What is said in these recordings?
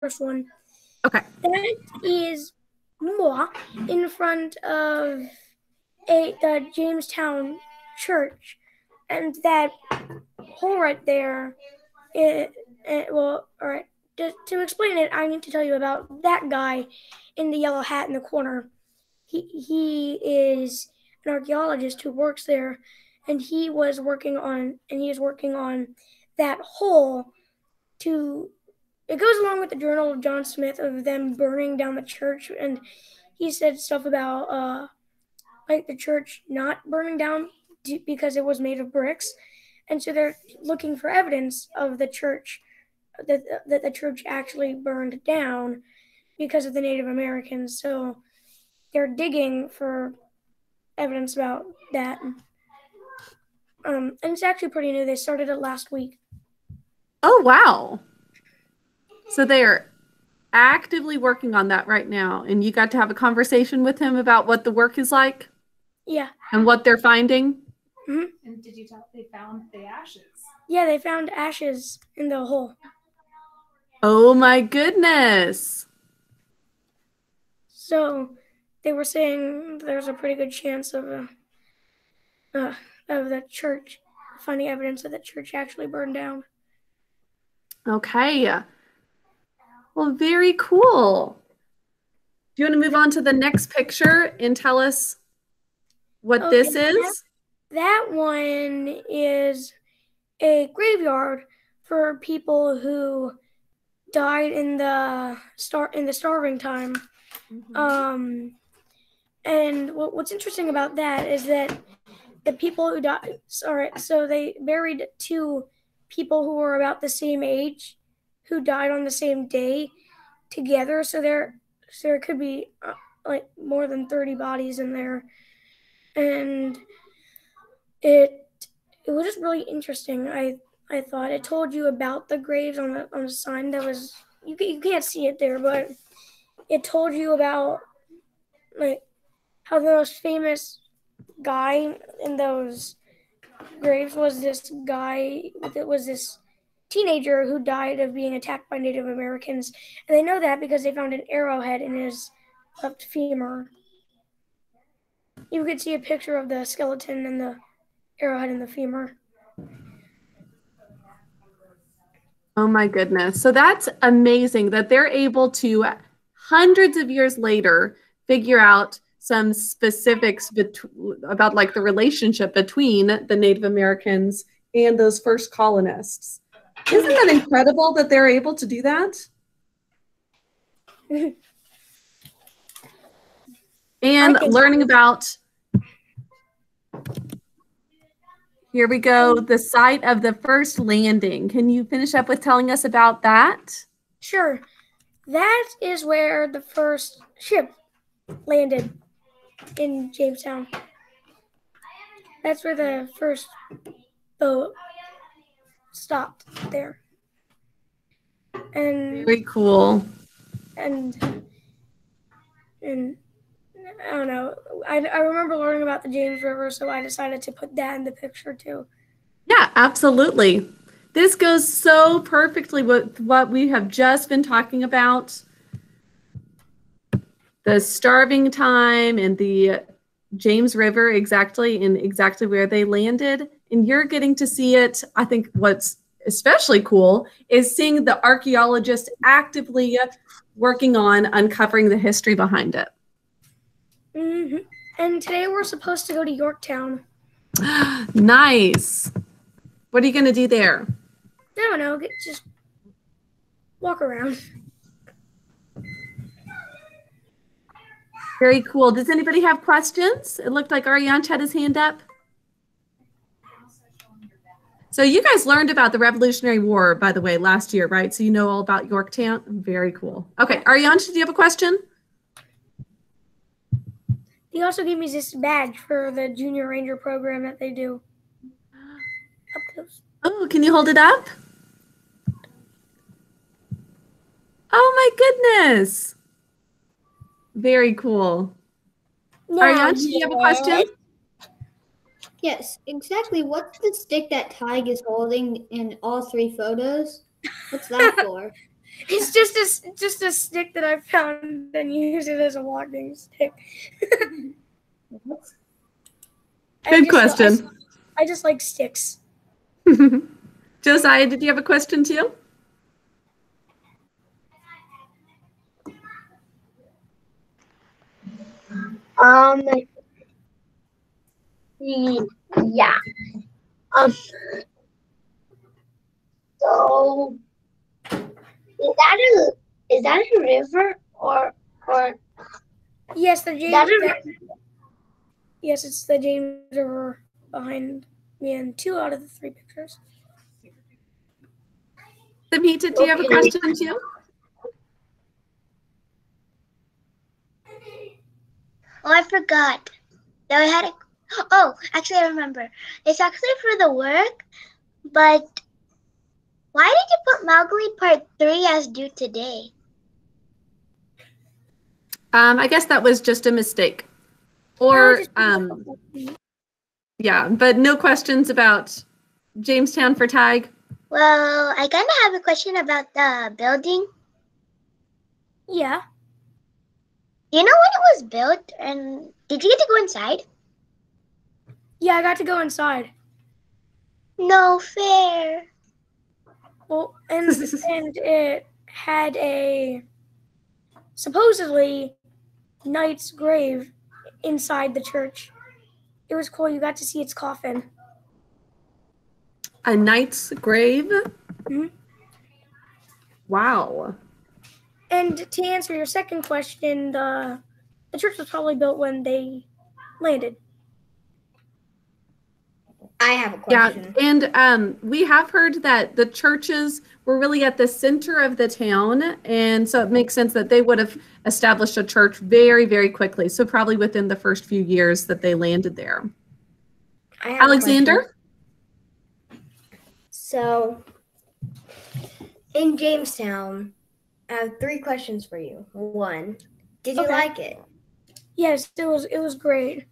first one. Okay. That is moi in front of a the Jamestown church, and that hole right there. It, it well, all right. To, to explain it, I need to tell you about that guy in the yellow hat in the corner. He he is an archaeologist who works there, and he was working on and he is working on that hole to it goes along with the journal of John Smith of them burning down the church and he said stuff about uh like the church not burning down because it was made of bricks. And so they're looking for evidence of the church that that the church actually burned down because of the Native Americans. So they're digging for evidence about that. Um and it's actually pretty new. They started it last week. Oh, wow. So they are actively working on that right now. And you got to have a conversation with him about what the work is like yeah and what they're finding. Hmm. And did you tell they found the ashes? yeah they found ashes in the hole Oh, my goodness. So they were saying there's a pretty good chance of uh, uh, of the church finding evidence that the church actually burned down. Okay. Well, very cool. Do you want to move on to the next picture and tell us what Okay, this is? That one is a graveyard for people who died in the star in the starving time. Um, and what, what's interesting about that is that the people who died, sorry, so they buried two people who were about the same age who died on the same day together. So there, so there could be uh, like more than 30 bodies in there. And it, it was just really interesting. I, I thought it told you about the graves on the, on the sign that was, you, you can't see it there, but it told you about like how the most famous guy in those graves was this guy that was this teenager who died of being attacked by Native Americans. And they know that because they found an arrowhead in his left femur. You could see a picture of the skeleton and the arrowhead in the femur. Oh my goodness. So that's amazing that they're able to, hundreds of years later, figure out some specifics bet- about like the relationship between the Native Americans and those first colonists. Isn't that incredible that they're able to do that? And learning about here we go, mm-hmm. the site of the first landing. Can you finish up with telling us about that? Sure. That is where the first ship landed in Jamestown. That's where the first boat stopped there. And Very cool. and and I don't know. I, I remember learning about the James River, so I decided to put that in the picture too. Yeah, absolutely. This goes so perfectly with what we have just been talking about. The starving time and the James River exactly and exactly where they landed. And you're getting to see it. I think what's especially cool is seeing the archaeologist actively working on uncovering the history behind it. hmm And today we're supposed to go to Yorktown. nice. What are you going to do there? I don't know. Get, just walk around. Very cool. Does anybody have questions? It looked like Aryansh had his hand up. So you guys learned about the Revolutionary War, by the way, last year, right? So you know all about Yorktown. Very cool. Okay, Aryansh, do you have a question? He also gave me this badge for the Junior Ranger program that they do. Up close. Oh, can you hold it up? Oh my goodness. Very cool. Aryansh, do you have a question? Yes, exactly. What's the stick that Tig is holding in all three photos? What's that for? It's just a s- just a stick that I found and use it as a walking stick. I Good just- question. I, I just like sticks. Josiah, did you have a question too? Um. Y- Yeah. Um. So, is that a is that a river or or Yes, the James. That is- that- yes, it's the James River behind me in two out of the three pictures. Samhita, do you have a question too? Oh, I forgot. That I had a. Oh, actually, I remember. It's actually for the work, but why did you put Mowgli Part Three as due today? Um, I guess that was just a mistake. Or um, yeah, but no questions about Jamestown for tag? Well, I kind of have a question about the building. Yeah. Do you know when it was built, and did you get to go inside? Yeah, I got to go inside. No fair. Well, and and it had a supposedly knight's grave inside the church. It was cool. You got to see its coffin. A knight's grave. Mhm. Wow. And to answer your second question, the the church was probably built when they landed. I have a question. Yeah, and um, we have heard that the churches were really at the center of the town, and so it makes sense that they would have established a church very, very quickly. So probably within the first few years that they landed there. Alexander. So, in Jamestown, I have three questions for you. One, did you Okay. like it? Yes, it was it was great.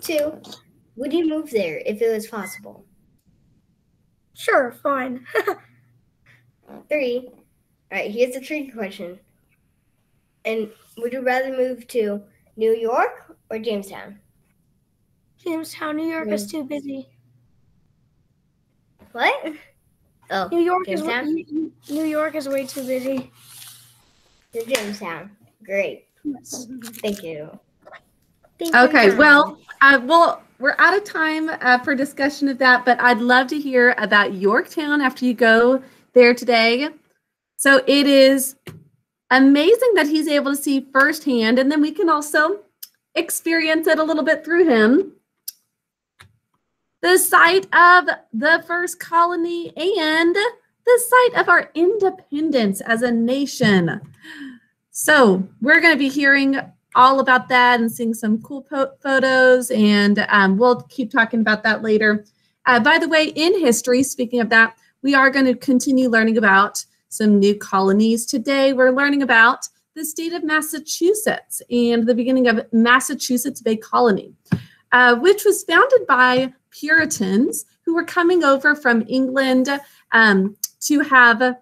Two, would you move there if it was possible? Sure, fine. Three, all right, here's a tricky question. And would you rather move to New York or Jamestown? Jamestown, New York is too busy. What? Oh, New York is Jamestown? New York is way too busy. to Jamestown. Great. Yes. Thank you. Okay, well, uh, well, we're out of time uh, for discussion of that, but I'd love to hear about Yorktown after you go there today. So it is amazing that he's able to see firsthand, and then we can also experience it a little bit through him. The site of the first colony and the site of our independence as a nation. So we're going to be hearing all about that and seeing some cool photos, and um, we'll keep talking about that later. Uh, by the way, in history, speaking of that, we are going to continue learning about some new colonies today. We're learning about the state of Massachusetts and the beginning of Massachusetts Bay Colony, uh, which was founded by Puritans who were coming over from England um, to have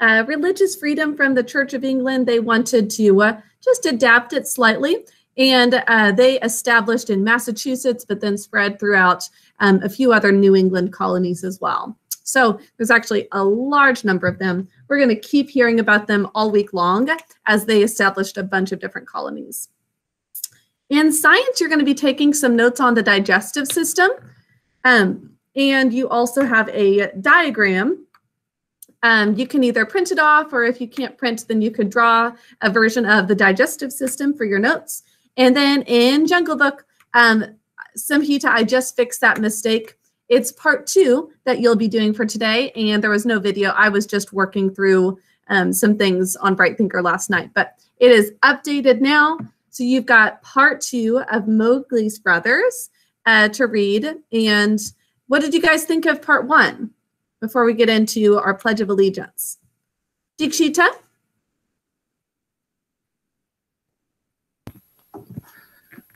uh, religious freedom from the Church of England. They wanted to uh, just adapt it slightly. And uh, they established in Massachusetts, but then spread throughout um, a few other New England colonies as well. So there's actually a large number of them. We're going to keep hearing about them all week long as they established a bunch of different colonies. In science, you're going to be taking some notes on the digestive system. Um, and you also have a diagram um, you can either print it off, or if you can't print, then you could draw a version of the digestive system for your notes. And then in Jungle Book, um, Samhita, I just fixed that mistake. It's part two that you'll be doing for today, and there was no video. I was just working through um, some things on Bright Thinker last night, but it is updated now. So you've got part two of Mowgli's Brothers uh, to read. And what did you guys think of part one? Before we get into our Pledge of Allegiance. Dikshita?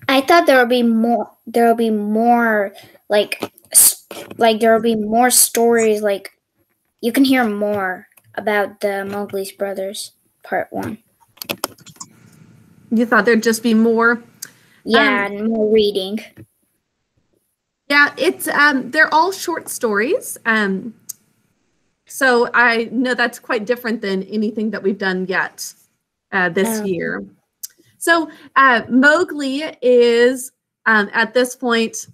I thought there would be more. There will be more, like, like there will be more stories. Like, you can hear more about the Mowgli's brothers, part one. You thought there'd just be more? Yeah, and more reading. Yeah, it's um they're all short stories. Um so I know that's quite different than anything that we've done yet uh, this Oh. year. So uh, Mowgli is um, at this point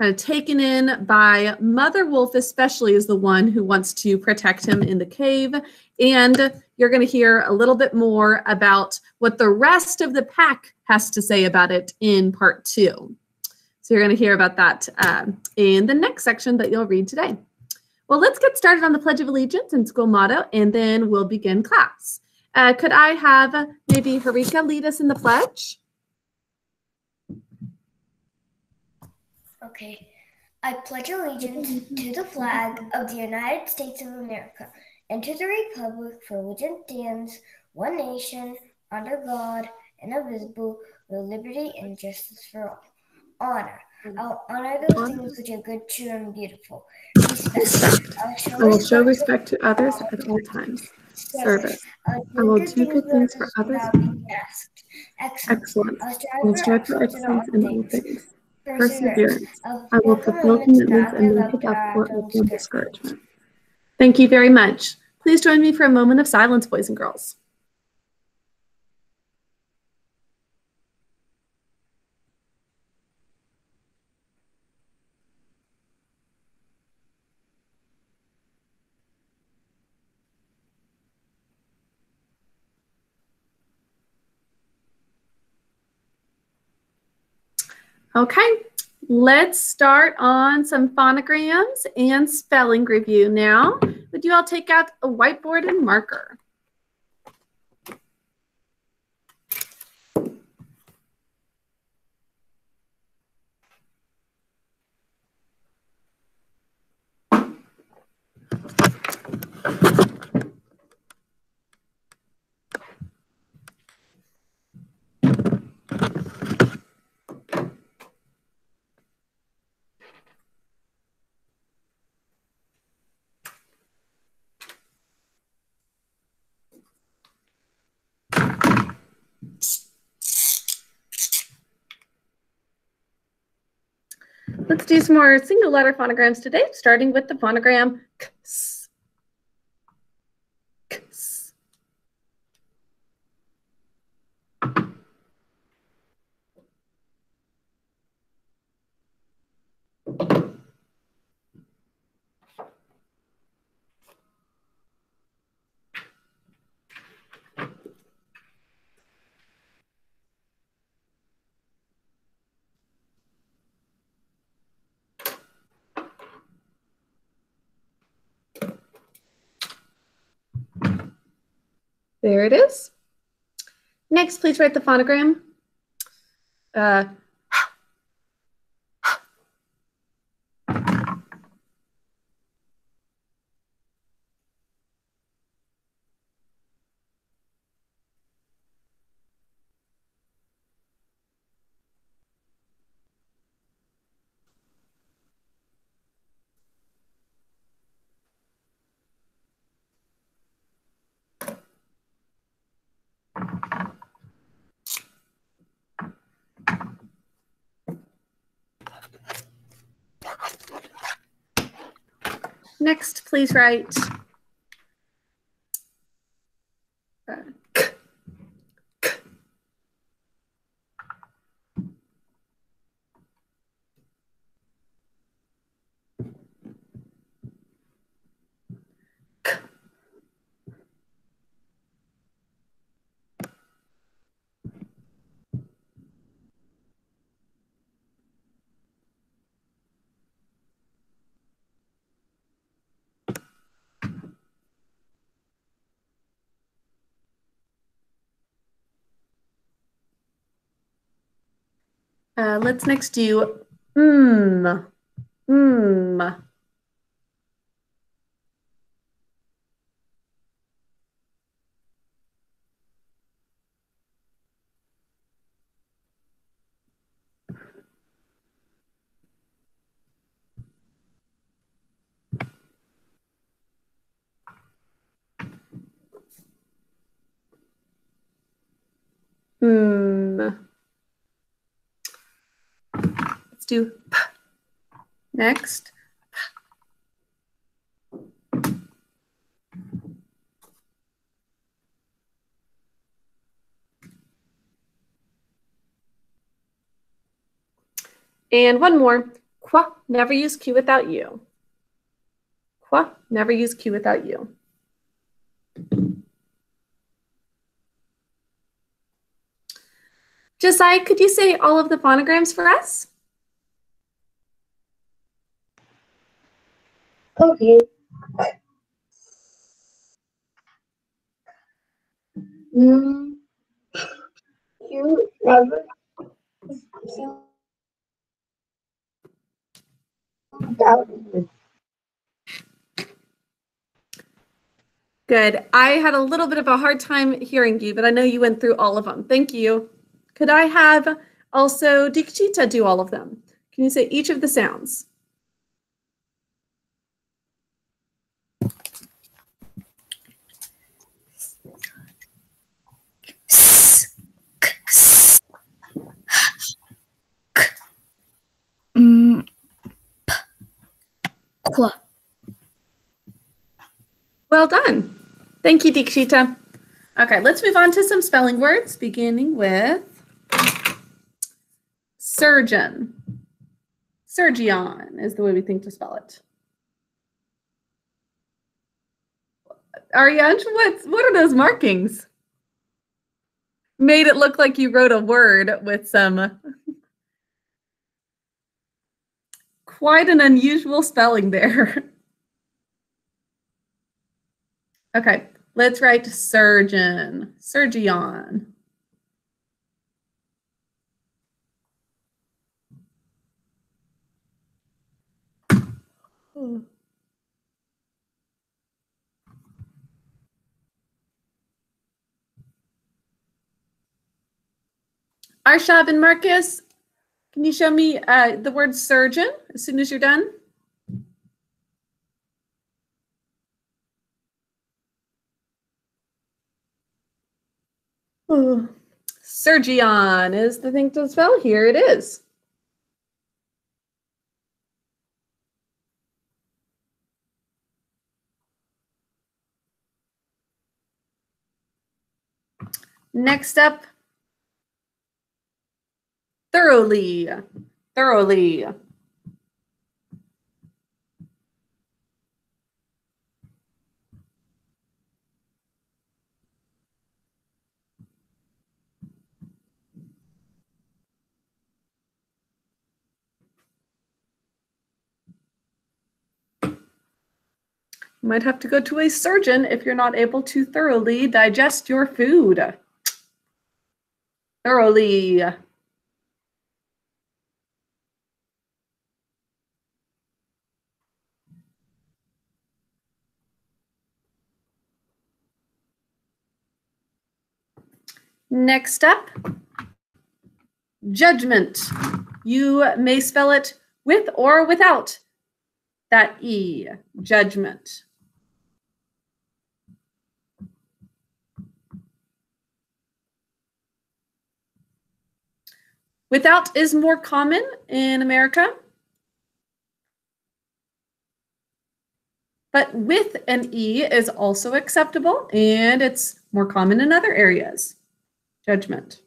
kind of taken in by Mother Wolf, especially is the one who wants to protect him in the cave. And you're going to hear a little bit more about what the rest of the pack has to say about it in part two. So you're going to hear about that um, in the next section that you'll read today. Well, let's get started on the Pledge of Allegiance and school motto, and then we'll begin class. Uh, could I have uh, maybe Harika lead us in the pledge? Okay. I pledge allegiance to the flag of the United States of America and to the republic for which it stands, one nation, under God, indivisible, with liberty and justice for all. Honor. I'll honor those things which are good, true, and beautiful. Respect. I will show respect to others at all times. Service. Uh, I will do good things for others. Excellence. I'll uh, I will strive for excellence in all things. Perseverance. I will fulfill commitments and not give up for open open discouragement. Thank you very much. Please join me for a moment of silence, boys and girls. Okay, let's start on some phonograms and spelling review now. Would you all take out a whiteboard and marker? Let's do some more single letter phonograms today, starting with the phonogram There it is. Next, please write the phonogram. Uh, next, please write. Uh, let's next do mmm, mmm. Mm. Do p. next. And one more. Qua, never use Q without you. Qua, never use Q without you. Josiah, could you say all of the phonograms for us? Okay. Mm. You never. Good. I had a little bit of a hard time hearing you, but I know you went through all of them. Thank you. Could I have also Dikshita do all of them? Can you say each of the sounds? Mm, p, qua. Well done. Thank you, Dikshita. Okay, let's move on to some spelling words, beginning with surgeon. Surgeon is the way we think to spell it. Aryansh, what, what are those markings? Made it look like you wrote a word with some quite an unusual spelling there. Okay, let's write surgeon, surgeon. Hmm. Arshab and Marcus, can you show me uh, the word surgeon as soon as you're done? Oh. Surgeon is the thing to spell. Here it is. Next up, thoroughly, thoroughly. You might have to go to a surgeon if you're not able to thoroughly digest your food. Thoroughly. Next up, judgment. You may spell it with or without that E, judgment. Without is more common in America. But with an E is also acceptable and it's more common in other areas. Judgment.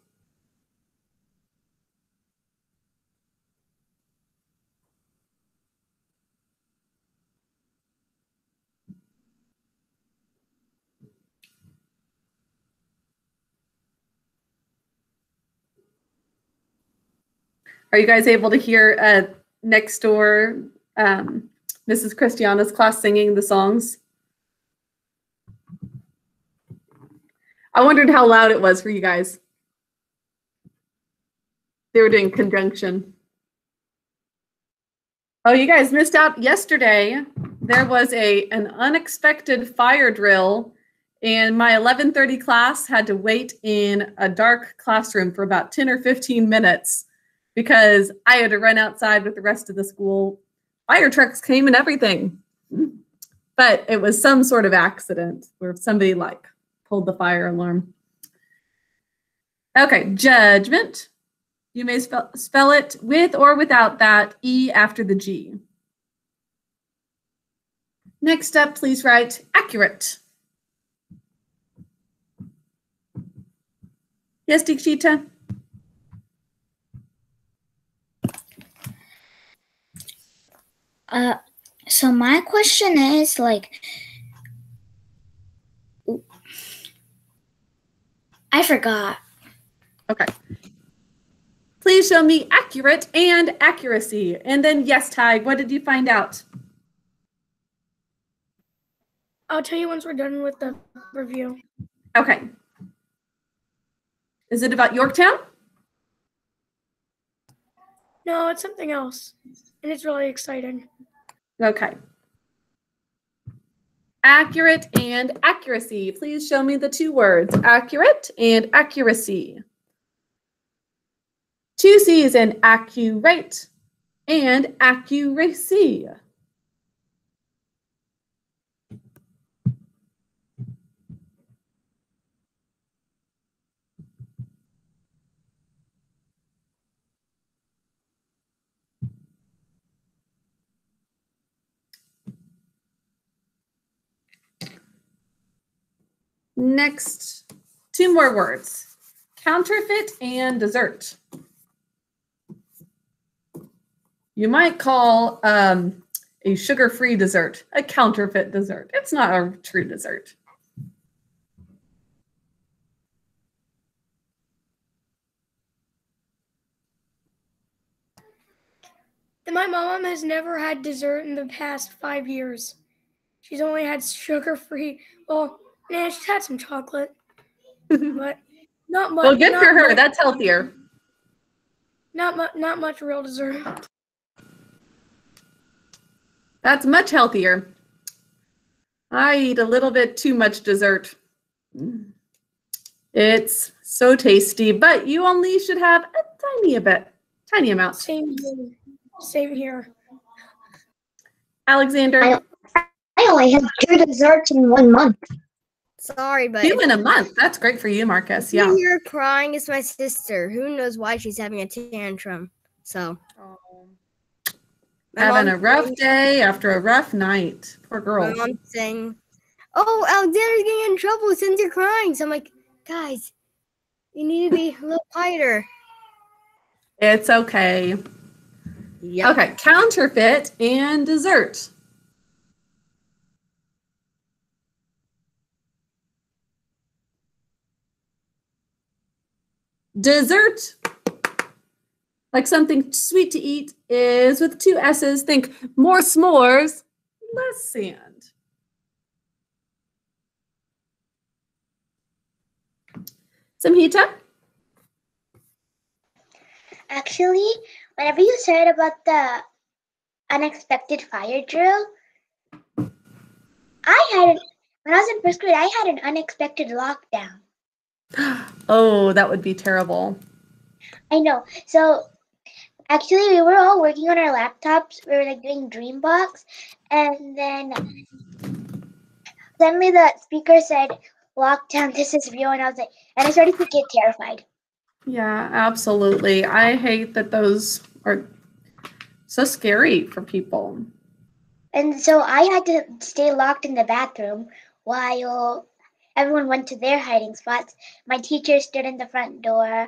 Are you guys able to hear uh, next door um, Mrs. Christiana's class singing the songs? I wondered how loud it was for you guys. They were doing conjunction. Oh, you guys missed out yesterday. There was a an unexpected fire drill and my 11:30 class had to wait in a dark classroom for about 10 or 15 minutes because I had to run outside with the rest of the school. Fire trucks came and everything. But it was some sort of accident where somebody like pulled the fire alarm. Okay, judgment. You may spell, spell it with or without that E after the G. Next up, please write accurate. Yes, Dikshita? Uh, so my question is like, I forgot. Okay. Please show me accurate and accuracy. And then yes, Tag, what did you find out? I'll tell you once we're done with the review. Okay. Is it about Yorktown? No, it's something else. And it's really exciting. Okay. Accurate and accuracy. Please show me the two words accurate and accuracy. Two C's in accurate and accuracy. Next, two more words counterfeit and dessert. You might call um, a sugar free dessert a counterfeit dessert. It's not a true dessert. My mom has never had dessert in the past five years. She's only had sugar free. Well, nah, she's had some chocolate, but not much. Well, good for her. much- That's healthier. Not much. Not much real dessert. That's much healthier. I eat a little bit too much dessert. It's so tasty, but you only should have a tiny bit, tiny amount. Same here. Same here. Alexander, I- I only had two desserts in one month. Sorry, but two in a month. That's great for you, Marcus. Yeah. you hear crying, it's my sister. Who knows why she's having a tantrum? So my Having a rough day after a rough night. Poor girl. My mom's saying, "Oh, Alexander's getting in trouble since you're crying." So I'm like, guys, you need to be a little quieter. It's okay. Yeah. Okay, counterfeit and dessert. Dessert, like something sweet to eat, is with two S's. Think more s'mores, less sand. Samhita? Actually, whenever you said about the unexpected fire drill, I had when I was in first grade, I had an unexpected lockdown. Oh, that would be terrible. I know. So actually, we were all working on our laptops. We were like doing Dreambox, and then suddenly the speaker said, "Lockdown, this is real," and I was like, and I started to get terrified. Yeah, absolutely. I hate that those are so scary for people. And so I had to stay locked in the bathroom while everyone went to their hiding spots. My teacher stood in the front door,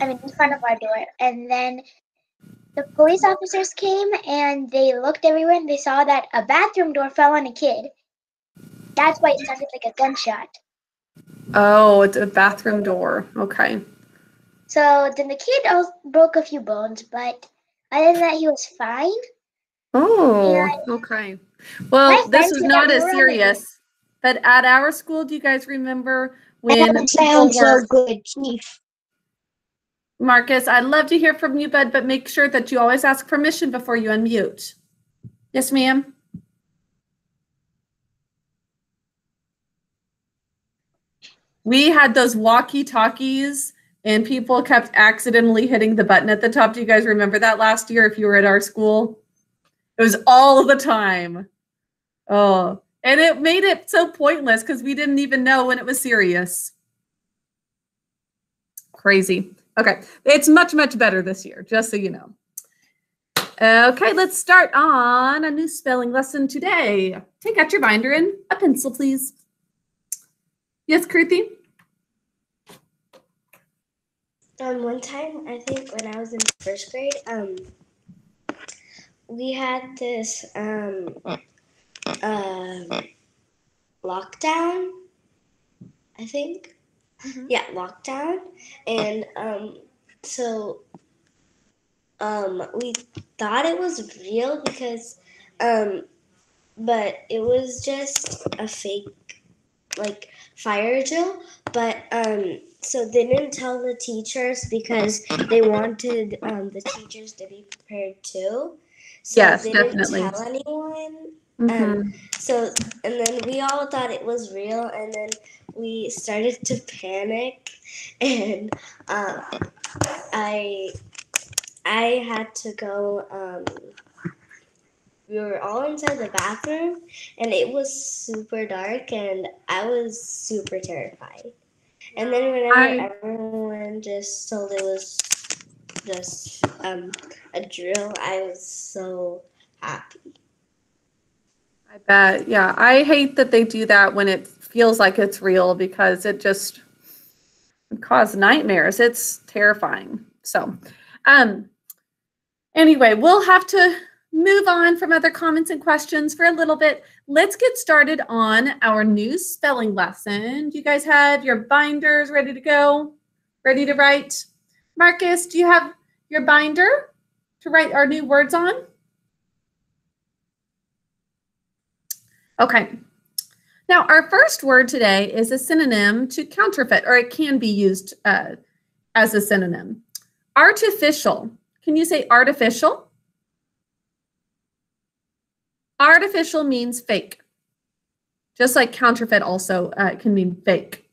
I mean, in front of our door. And then the police officers came and they looked everywhere and they saw that a bathroom door fell on a kid. That's why it sounded like a gunshot. Oh, it's a bathroom door. Okay. So then the kid broke a few bones, but other than that, he was fine. Oh, Yeah. okay. Well, this was not as serious, but at our school, do you guys remember when that people sounds so good, Chief. Marcus, I'd love to hear from you, bud, but make sure that you always ask permission before you unmute. Yes, ma'am. We had those walkie talkies and people kept accidentally hitting the button at the top. Do you guys remember that last year if you were at our school? It was all the time. Oh, and it made it so pointless because we didn't even know when it was serious. Crazy. Okay. It's much, much better this year, just so you know. Okay, let's start on a new spelling lesson today. Take out your binder and a pencil, please. Yes, Kruti? Um, one time, I think when I was in first grade, um, we had this um, uh, lockdown. I think, yeah, lockdown, and um, so um, we thought it was real because, um, but it was just a fake, like fire drill. But um, so they didn't tell the teachers because they wanted um, the teachers to be prepared too. So Yes, they definitely. didn't tell anyone. Mhm. So and then we all thought it was real, and then we started to panic, and um, I I had to go. Um, we were all inside the bathroom, and it was super dark, and I was super terrified. And then whenever I- everyone just told it was just um, a drill, I was so happy. I bet. Yeah. I hate that they do that when it feels like it's real because it just would cause nightmares. It's terrifying. So, um, anyway, we'll have to move on from other comments and questions for a little bit. Let's get started on our new spelling lesson. Do you guys have your binders ready to go? Ready to write? Marcus, do you have your binder to write our new words on? Okay. Now, our first word today is a synonym to counterfeit, or it can be used uh, as a synonym. Artificial. Can you say artificial? Artificial means fake, just like counterfeit also uh, can mean fake.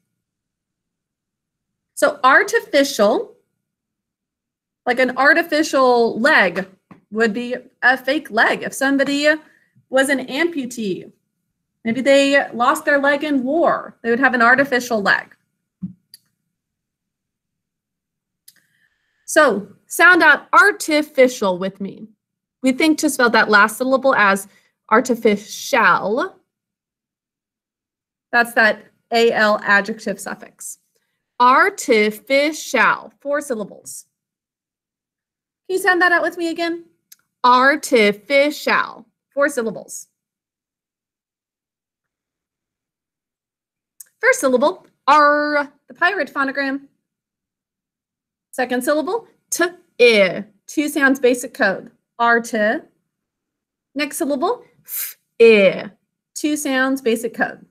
So, artificial, like an artificial leg, would be a fake leg. If somebody was an amputee, Maybe they lost their leg in war. They would have an artificial leg. So sound out artificial with me. We think to spell that last syllable as artificial. That's that AL adjective suffix. Artificial, four syllables. Can you sound that out with me again? Artificial, four syllables. First syllable, R, the pirate phonogram. Second syllable, T, I, two sounds basic code. R, T. Next syllable, F, I, two sounds basic code.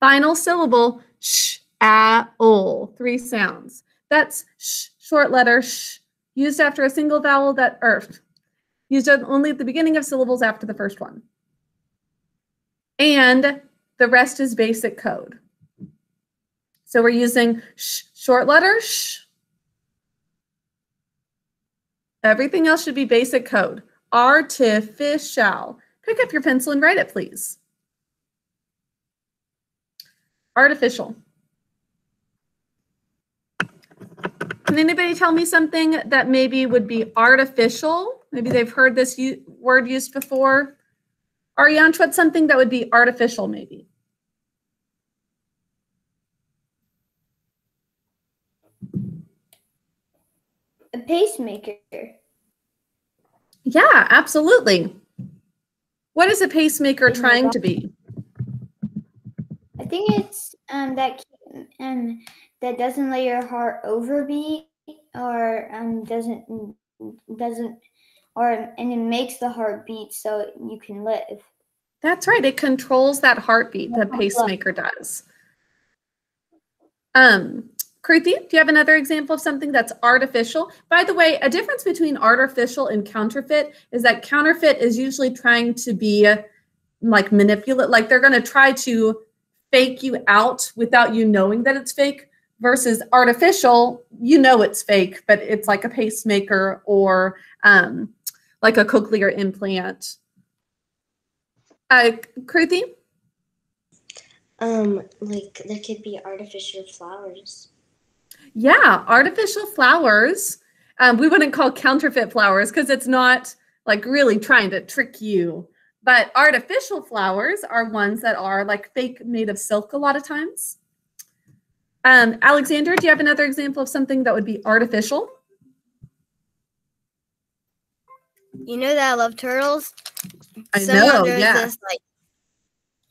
Final syllable, Sh, A, O, three sounds. That's sh, short letter sh, used after a single vowel that, er, used only at the beginning of syllables after the first one. And the rest is basic code. So we're using sh, short letter sh. Everything else should be basic code. Artificial. Pick up your pencil and write it, please. Artificial. Can anybody tell me something that maybe would be artificial? Maybe they've heard this word used before. Aryansh, what's something that would be artificial, maybe? A pacemaker. Yeah, absolutely. What is a pacemaker trying to be? I think it's um that um that doesn't let your heart overbeat or um doesn't doesn't or and it makes the heart beat so you can live. That's right. It controls that heartbeat. The pacemaker does. Um, Kruti, do you have another example of something that's artificial? By the way, a difference between artificial and counterfeit is that counterfeit is usually trying to be like manipulate, like they're going to try to fake you out without you knowing that it's fake. Versus artificial, you know it's fake, but it's like a pacemaker or um, like a cochlear implant. Uh, Kruti? Um, like there could be artificial flowers. Yeah, artificial flowers. Um, we wouldn't call counterfeit flowers because it's not like really trying to trick you. But artificial flowers are ones that are like fake made of silk a lot of times. Um, Alexander, do you have another example of something that would be artificial? You know that I love turtles. I So know, There's yeah. this like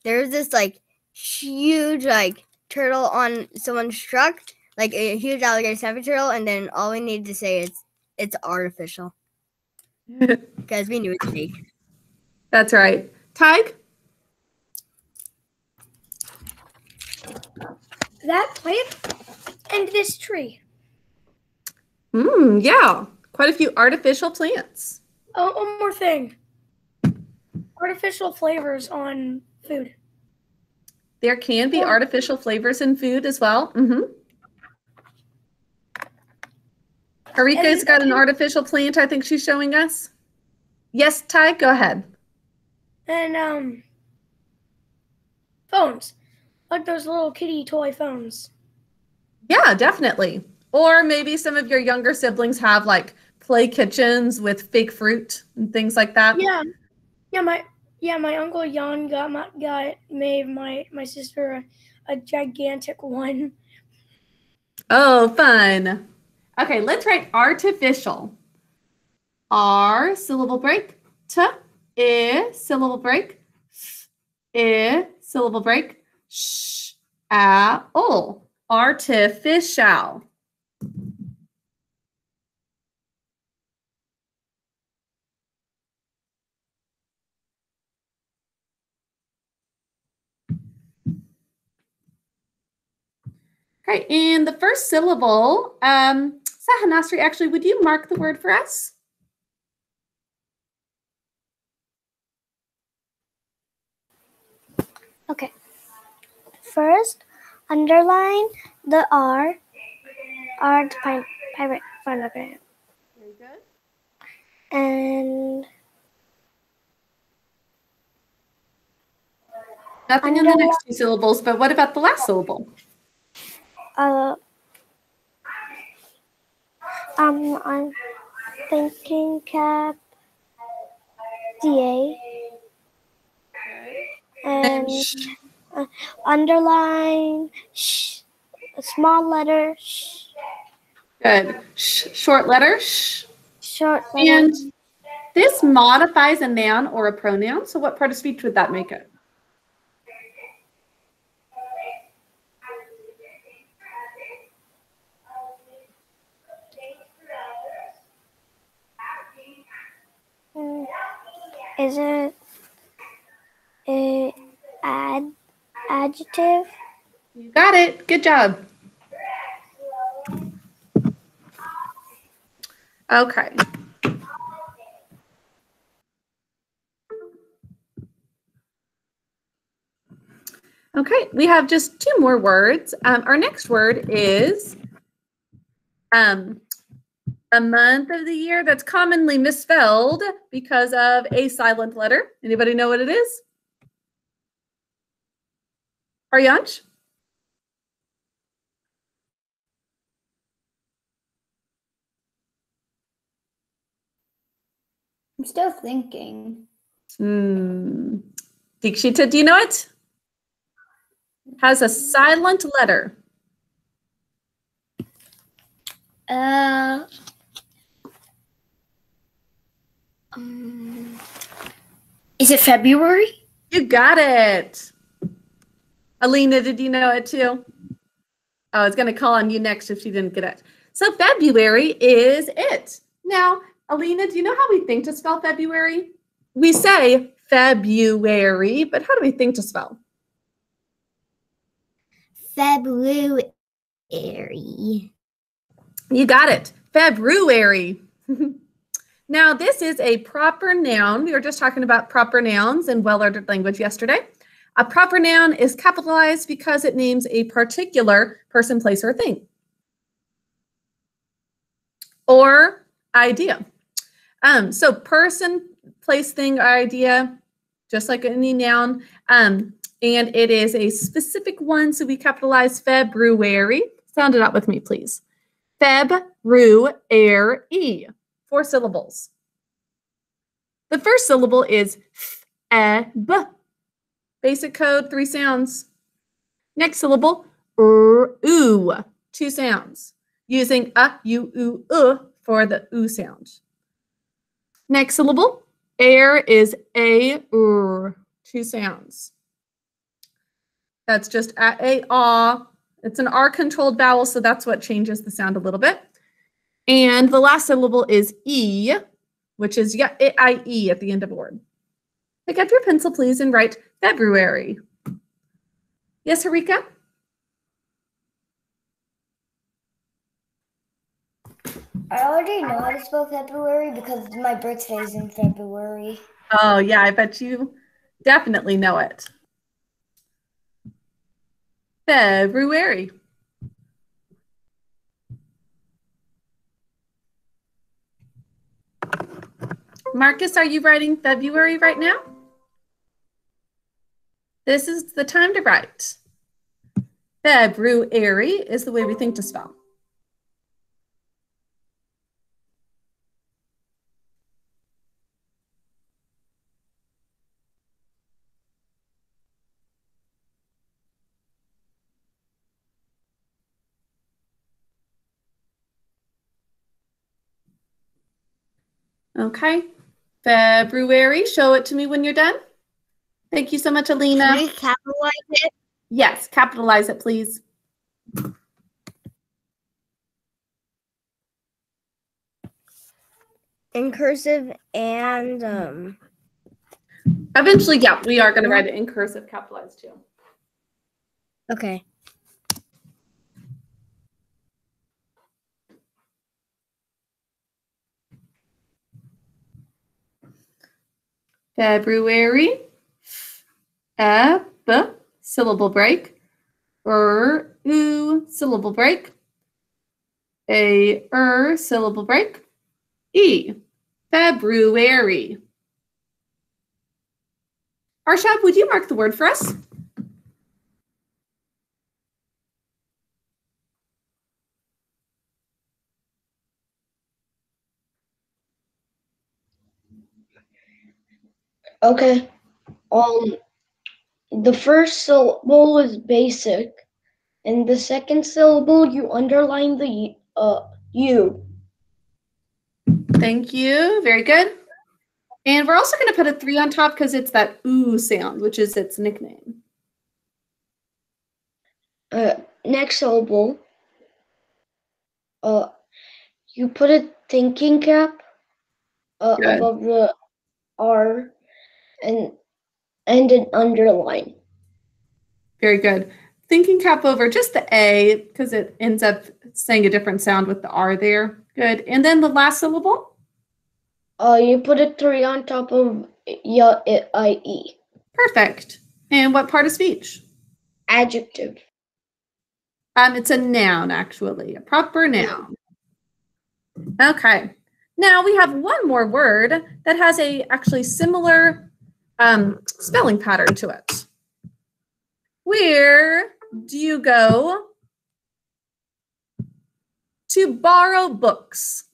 there's this like huge like turtle on someone's truck, like a huge alligator snapping turtle, and then all we need to say is it's artificial because we knew it's fake. That's right. Tig? That plant and this tree. Mm, yeah, quite a few artificial plants. Oh, one more thing. Artificial flavors on food. There can be Yeah. artificial flavors in food as well. Mm-hmm. Harika's got an artificial plant I think she's showing us. Yes, Ty, go ahead. And um phones. Like those little kitty toy phones. Yeah, definitely. Or maybe some of your younger siblings have like play kitchens with fake fruit and things like that. Yeah. Yeah, my yeah, my uncle Jan got my got made my my sister a, a gigantic one. Oh, fun. Okay, let's write artificial. R syllable break. T I syllable break. F I syllable break. Sh a ol. Artificial. Okay, and the first syllable, um, Sahanasri, actually, would you mark the word for us? Okay. First, underline the R. R to pi- pirate phonogram. Very good. And Nothing in the next two syllables, but what about the last syllable? uh, um, I'm thinking cap DA. And sh- underline sh, small letter sh, Good. Sh- short letter. Sh. short letter. And this modifies a noun or a pronoun. So what part of speech would that make it? Is it a ad adjective? You got it. Good job. Okay. Okay, we have just two more words. Um, our next word is um, a month of the year that's commonly misspelled because of a silent letter. Anybody know what it is? Aryansh? I'm still thinking. Hmm. Dikshita, do you know it? Has a silent letter. Uh, um, Is it February? You got it. Alina, did you know it too? I was going to call on you next if she didn't get it. So February is it. Now, Alina, do you know how we think to spell February? We say February, but how do we think to spell? February. You got it. February. now, this is a proper noun. We were just talking about proper nouns in well ordered language yesterday. A proper noun is capitalized because it names a particular person, place, or thing. Or idea. Um, so, person, place, thing, or idea, just like any noun. Um, and it is a specific one. So, we capitalize February. Sound it out with me, please. February. Four syllables. The first syllable is f-e-b. Basic code, three sounds. Next syllable, r-oo, two sounds, using a, u, u, u for the oo sound. Next syllable, air is a, r, two sounds. That's just a, a. It's an R controlled vowel, so that's what changes the sound a little bit. And the last syllable is E, which is yeah, I, E at the end of a word. Pick up your pencil, please, and write February. Yes, Harika? I already know how to spell February because my birthday is in February. Oh, yeah, I bet you definitely know it. February. Marcus, are you writing February right now? This is the time to write. February is the way we think to spell. Okay. February, show it to me when you're done. Thank you so much, Alina. Can we capitalize it? Yes, capitalize it, please. In cursive and um Eventually, yeah, we are going to write it in cursive capitalized too. okay. February. F, syllable break. Er, oo, syllable break. A, er, syllable break. E, February. Arshad, would you mark the word for us? Okay. Um, the first syllable is basic, and the second syllable you underline the uh U. Thank you. Very good. And we're also going to put a three on top because it's that ooh sound, which is its nickname. Uh, next syllable. Uh, you put a thinking cap uh, above the R, and and an underline. Very good. Thinking cap over just the A because it ends up saying a different sound with the R there. Good. And then the last syllable. Uh, you put a three on top of y, I, E. Perfect. And what part of speech? Adjective. Um, it's a noun, actually, a proper noun. Okay. Now we have one more word that has a actually similar um, spelling pattern to it. Where do you go to borrow books?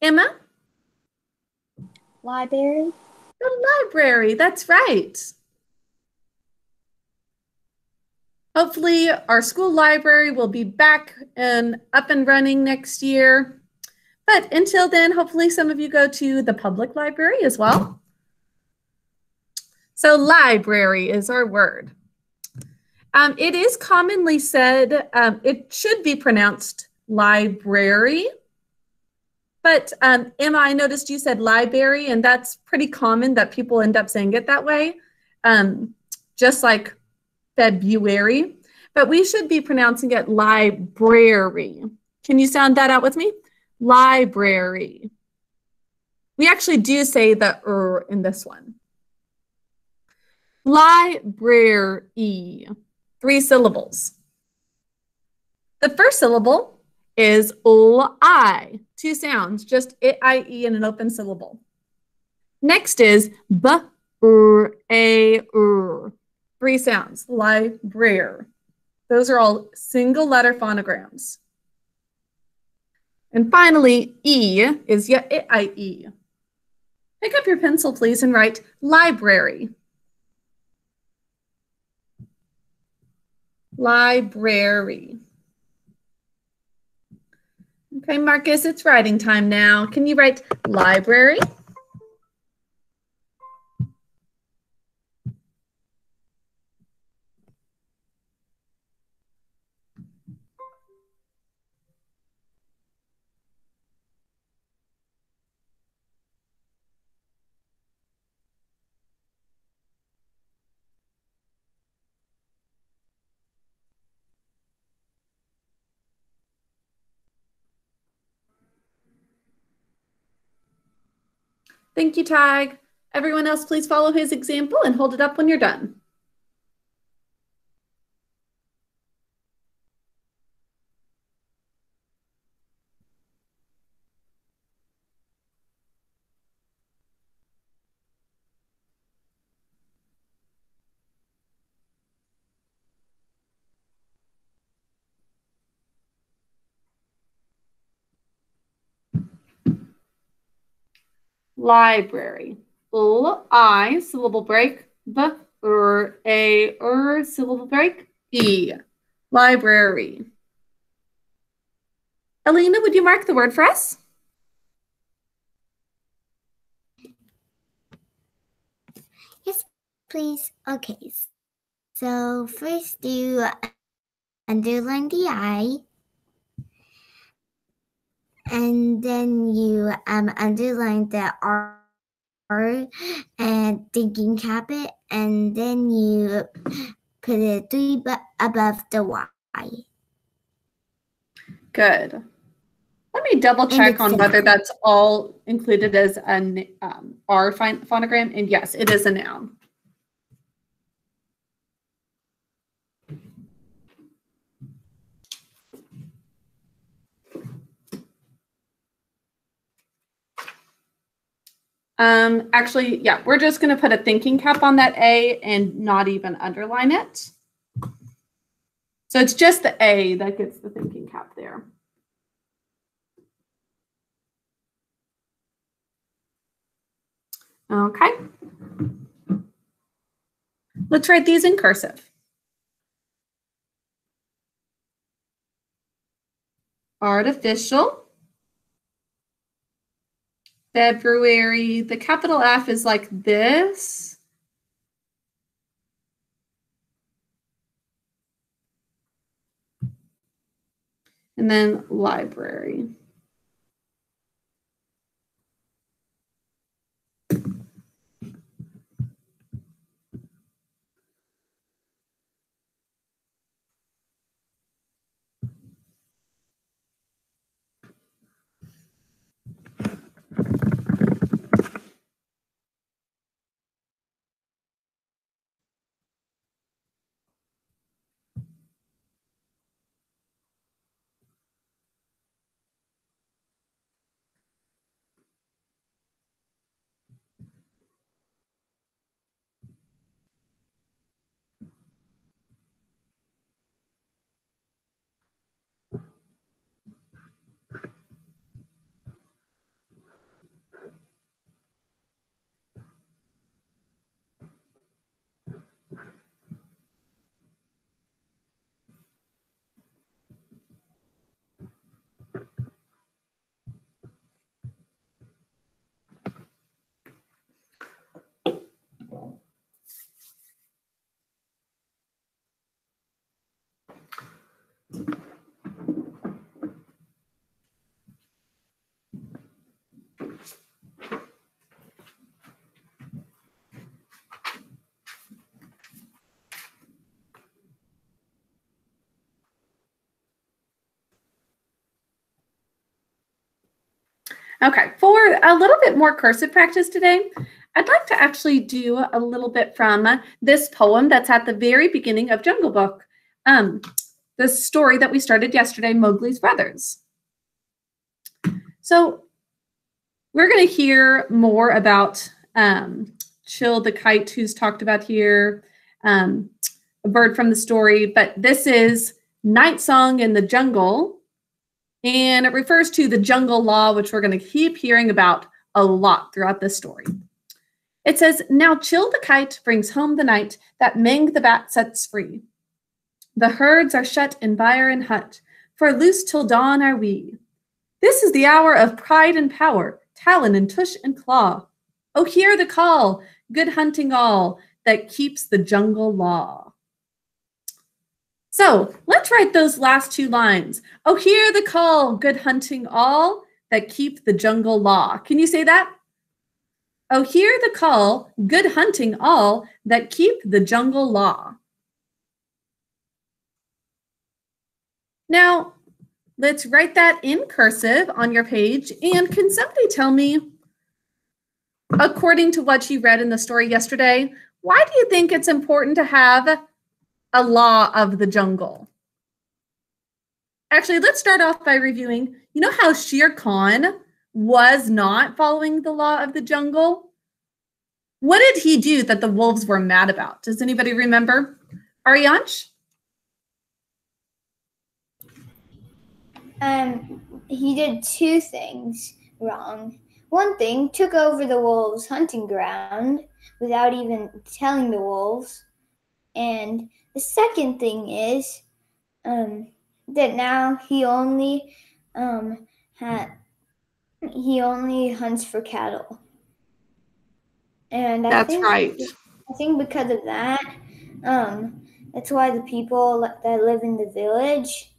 Emma? Library. The library. That's right. Hopefully, our school library will be back and up and running next year. But until then, hopefully, some of you go to the public library as well. So, library is our word. Um, it is commonly said, um, it should be pronounced library. But um, Emma, I noticed you said library, and that's pretty common that people end up saying it that way, um, just like February. But we should be pronouncing it library. Can you sound that out with me? Library. We actually do say the er in this one. Library. Three syllables. The first syllable is li, two sounds, just i-e in an open syllable. Next is B, R, A, R, three sounds, library. Those are all single letter phonograms. And finally, E is yeah, I E. Pick up your pencil, please, and write library. Library. Okay, Marcus, it's writing time now. Can you write library? Thank you, Tag. Everyone else, please follow his example and hold it up when you're done. Library. L, I, syllable break. B, r, a, r, syllable break. E, library. Alina, would you mark the word for us? Yes, please. Okay. So first you underline the I and then you um, underline the R and thinking cap it, and then you put it three above the Y. Good. Let me double check on whether that's all included as an um, R phonogram. And yes, it is a noun. Um, actually, yeah, we're just going to put a thinking cap on that A and not even underline it. So it's just the A that gets the thinking cap there. Okay. Let's write these in cursive. Artificial. February. The capital F is like this. And then library. Okay, for a little bit more cursive practice today, I'd like to actually do a little bit from this poem that's at the very beginning of Jungle Book. Um, the story that we started yesterday, Mowgli's Brothers. So we're going to hear more about um, Chil the kite, who's talked about here, um, a bird from the story, but this is Night Song in the Jungle. And it refers to the jungle law, which we're going to keep hearing about a lot throughout this story. It says, Now Chil the kite brings home the night that Mang the bat sets free. The herds are shut in byre and hut, for loose till dawn are we. This is the hour of pride and power, talon and tush and claw. Oh, hear the call, good hunting all, that keeps the jungle law. So let's write those last two lines. Oh, hear the call, good hunting all, that keep the jungle law. Can you say that? Oh, hear the call, good hunting all, that keep the jungle law. Now, let's write that in cursive on your page. And can somebody tell me, according to what you read in the story yesterday, why do you think it's important to have a law of the jungle? Actually, let's start off by reviewing. You know how Shere Khan was not following the law of the jungle? What did he do that the wolves were mad about? Does anybody remember? Aryansh? Um, he did two things wrong. One thing took over the wolves' hunting ground without even telling the wolves, and the second thing is um, that now he only um, had he only hunts for cattle. And I That's think, right. I think because of that, um, that's why the people that live in the village,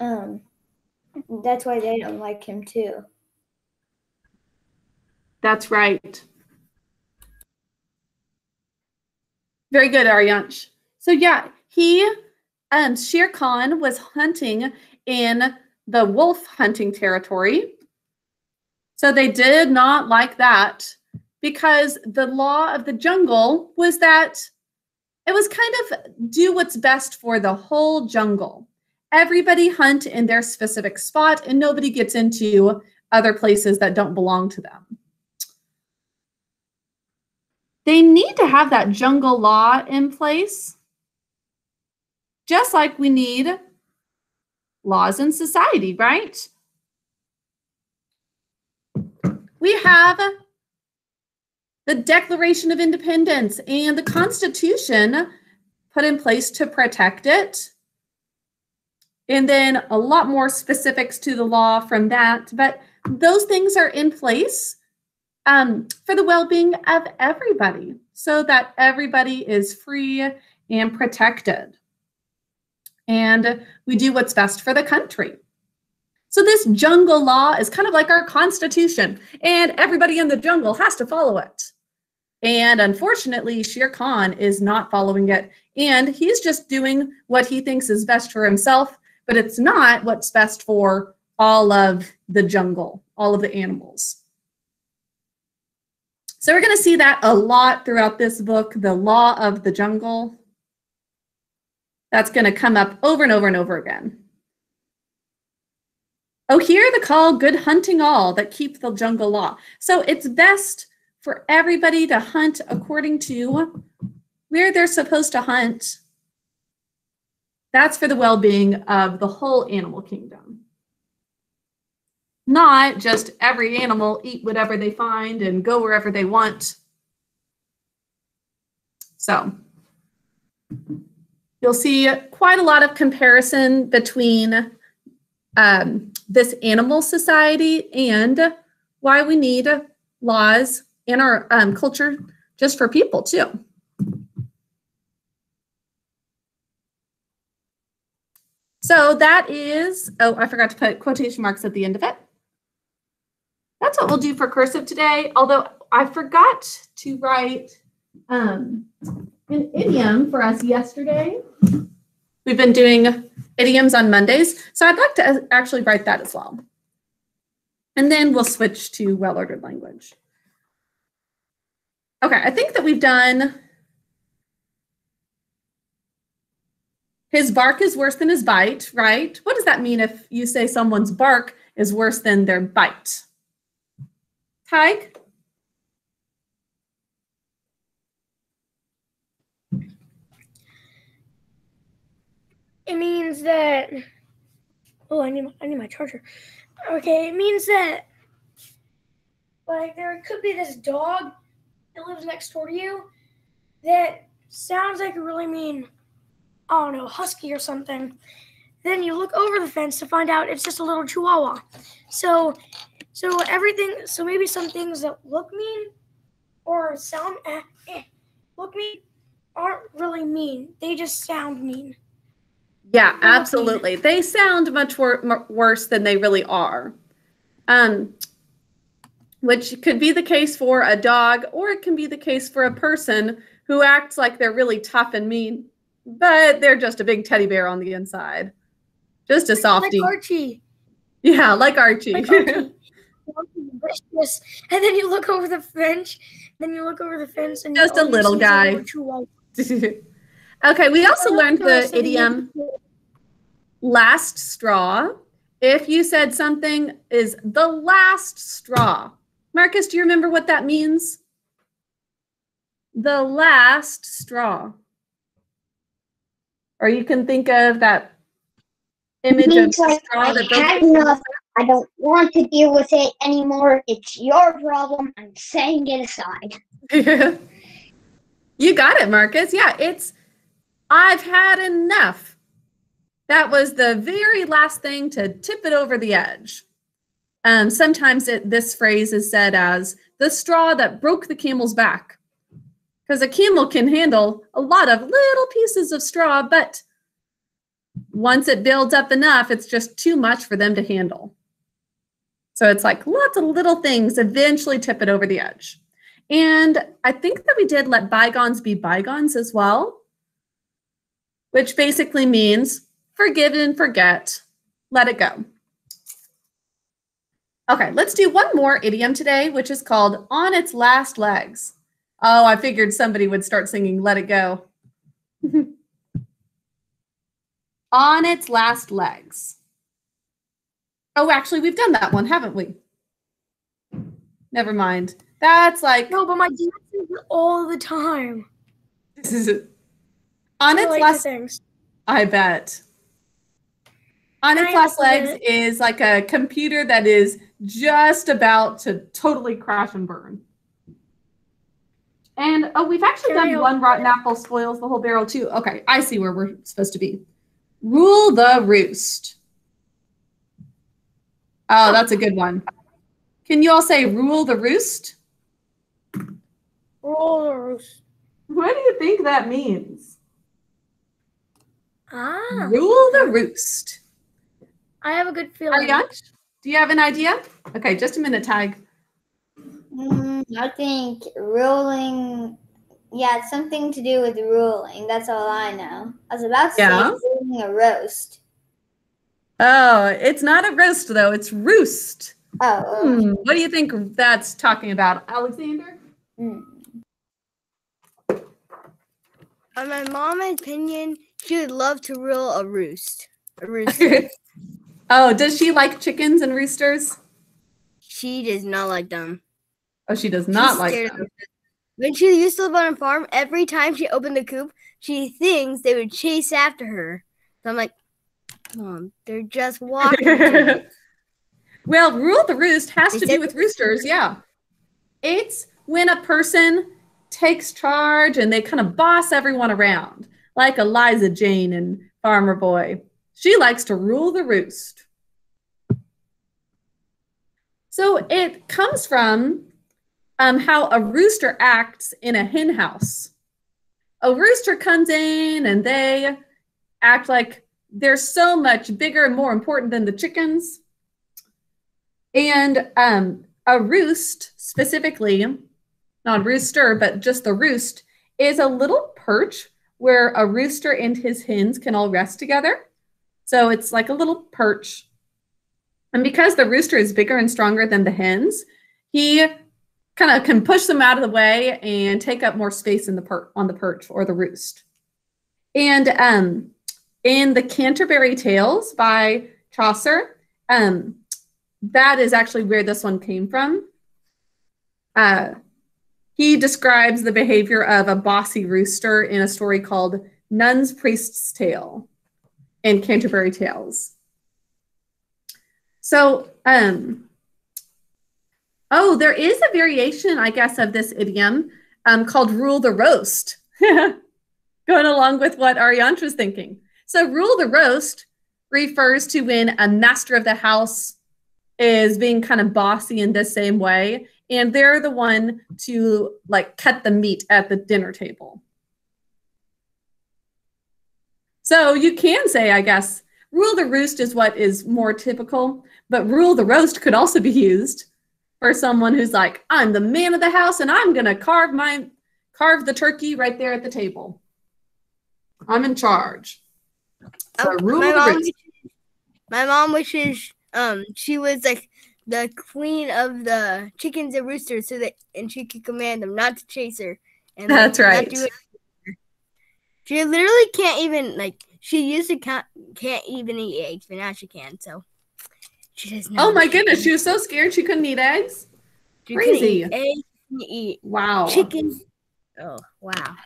um, that's why they don't like him too. That's right. Very good, Aryansh. So yeah, he, um, Shere Khan was hunting in the wolf hunting territory. So they did not like that because the law of the jungle was that it was kind of do what's best for the whole jungle. Everybody hunt in their specific spot and nobody gets into other places that don't belong to them. They need to have that jungle law in place, just like we need laws in society, right? We have the Declaration of Independence and the Constitution put in place to protect it. And then a lot more specifics to the law from that. But those things are in place um, for the well being of everybody so that everybody is free and protected. And we do what's best for the country. So, this jungle law is kind of like our constitution, and everybody in the jungle has to follow it. And unfortunately, Shere Khan is not following it. And he's just doing what he thinks is best for himself, but it's not what's best for all of the jungle, all of the animals. So we're going to see that a lot throughout this book, the law of the jungle. That's going to come up over and over and over again. Oh, hear the call, good hunting all that keep the jungle law. So it's best for everybody to hunt according to where they're supposed to hunt. That's for the well being of the whole animal kingdom. Not just every animal eat whatever they find and go wherever they want. So you'll see quite a lot of comparison between um, this animal society and why we need laws in our um, culture just for people too. So that is, oh, I forgot to put quotation marks at the end of it. That's what we'll do for cursive today, although I forgot to write um, an idiom for us yesterday. We've been doing idioms on Mondays, so I'd like to actually write that as well. And then we'll switch to well-ordered language. Okay, I think that we've done his bark is worse than his bite, right? What does that mean if you say someone's bark is worse than their bite? Tig? It means that. Oh, I need my, I need my charger. Okay, it means that like there could be this dog that lives next door to you that sounds like a really mean, I don't know, husky or something. Then you look over the fence to find out it's just a little chihuahua. So, so everything. So maybe some things that look mean or sound eh, eh, look mean aren't really mean. They just sound mean. Yeah, absolutely. They sound much wor- m- worse than they really are. Um, which could be the case for a dog, or it can be the case for a person who acts like they're really tough and mean, but they're just a big teddy bear on the inside. Just a softie. Like Archie. yeah, like Archie. Like Archie. Vicious. And then you look over the fence. Then you look over the fence and Just a little see is a guy. okay, we also learned the idiom last straw. If you said something is the last straw, Marcus, do you remember what that means? The last straw. Or you can think of that image of the like straw I that broke had the enough. I don't want to deal with it anymore. It's your problem. I'm setting it aside. you got it, Marcus. Yeah, it's I've had enough. That was the very last thing to tip it over the edge. Um, sometimes it, this phrase is said as the straw that broke the camel's back. Because a camel can handle a lot of little pieces of straw, but once it builds up enough, it's just too much for them to handle. So it's like lots of little things eventually tip it over the edge. And I think that we did let bygones be bygones as well, which basically means forgive and forget, let it go. Okay, let's do one more idiom today, which is called on its last legs. Oh, I figured somebody would start singing Let It Go. on its last legs. Oh, actually, we've done that one, haven't we? Never mind. That's like No, but my dad it all the time. This is it. On I its like last things. I bet. On its I last legs did is like a computer that is just about to totally crash and burn. And oh, we've actually I done one rotten apple spoils the whole barrel too. Okay, I see where we're supposed to be. Rule the roost. Oh, that's a good one. Can you all say rule the roost? Rule the roost. What do you think that means? Ah, Rule the roost. I have a good feeling. Ariane, do you have an idea? Okay, just a minute, Tag. Mm, I think ruling. Yeah, it's something to do with ruling. That's all I know. I was about to Yeah. say ruling a roast. Oh, it's not a roast though, it's roost. Oh, Hmm, what do you think that's talking about, Alexander? mm. In my mom's opinion, she would love to rule a roost. A rooster. oh, does she like chickens and roosters? she does not like them. Oh, she does not like them. When she used to live on a farm, every time she opened the coop, she thinks they would chase after her. So I'm like, Mom, they're just walking. well, rule the roost has They to do with roosters, yeah. It's when a person takes charge and they kind of boss everyone around, like Eliza Jane and Farmer Boy. She likes to rule the roost. So it comes from um, how a rooster acts in a hen house. A rooster comes in and they act like they're so much bigger and more important than the chickens. And um, a roost, specifically, not rooster, but just the roost, is a little perch where a rooster and his hens can all rest together. So it's like a little perch. And because the rooster is bigger and stronger than the hens, he kind of can push them out of the way and take up more space in the per- on the perch or the roost. And um, in the Canterbury Tales by Chaucer, um, that is actually where this one came from. Uh, he describes the behavior of a bossy rooster in a story called Nun's Priest's Tale. in Canterbury Tales. So, um, oh, there is a variation, I guess, of this idiom um, called rule the roast, going along with what Aryansh was thinking. So, rule the roast refers to when a master of the house is being kind of bossy in the same way, and they're the one to like cut the meat at the dinner table. So you can say, I guess, rule the roost is what is more typical, but rule the roast could also be used for someone who's like, I'm the man of the house and I'm gonna carve my carve the turkey right there at the table. I'm in charge. So Oh, my mom, wishes- my mom wishes um she was like the queen of the chickens and roosters, so that and she could command them not to chase her. And That's right. She literally can't even like. She used to can't can't even eat eggs, but now she can. So she does not. Oh my goodness, she was so scared she couldn't eat eggs. She crazy. Eat eggs, eat Wow. chicken. Oh wow!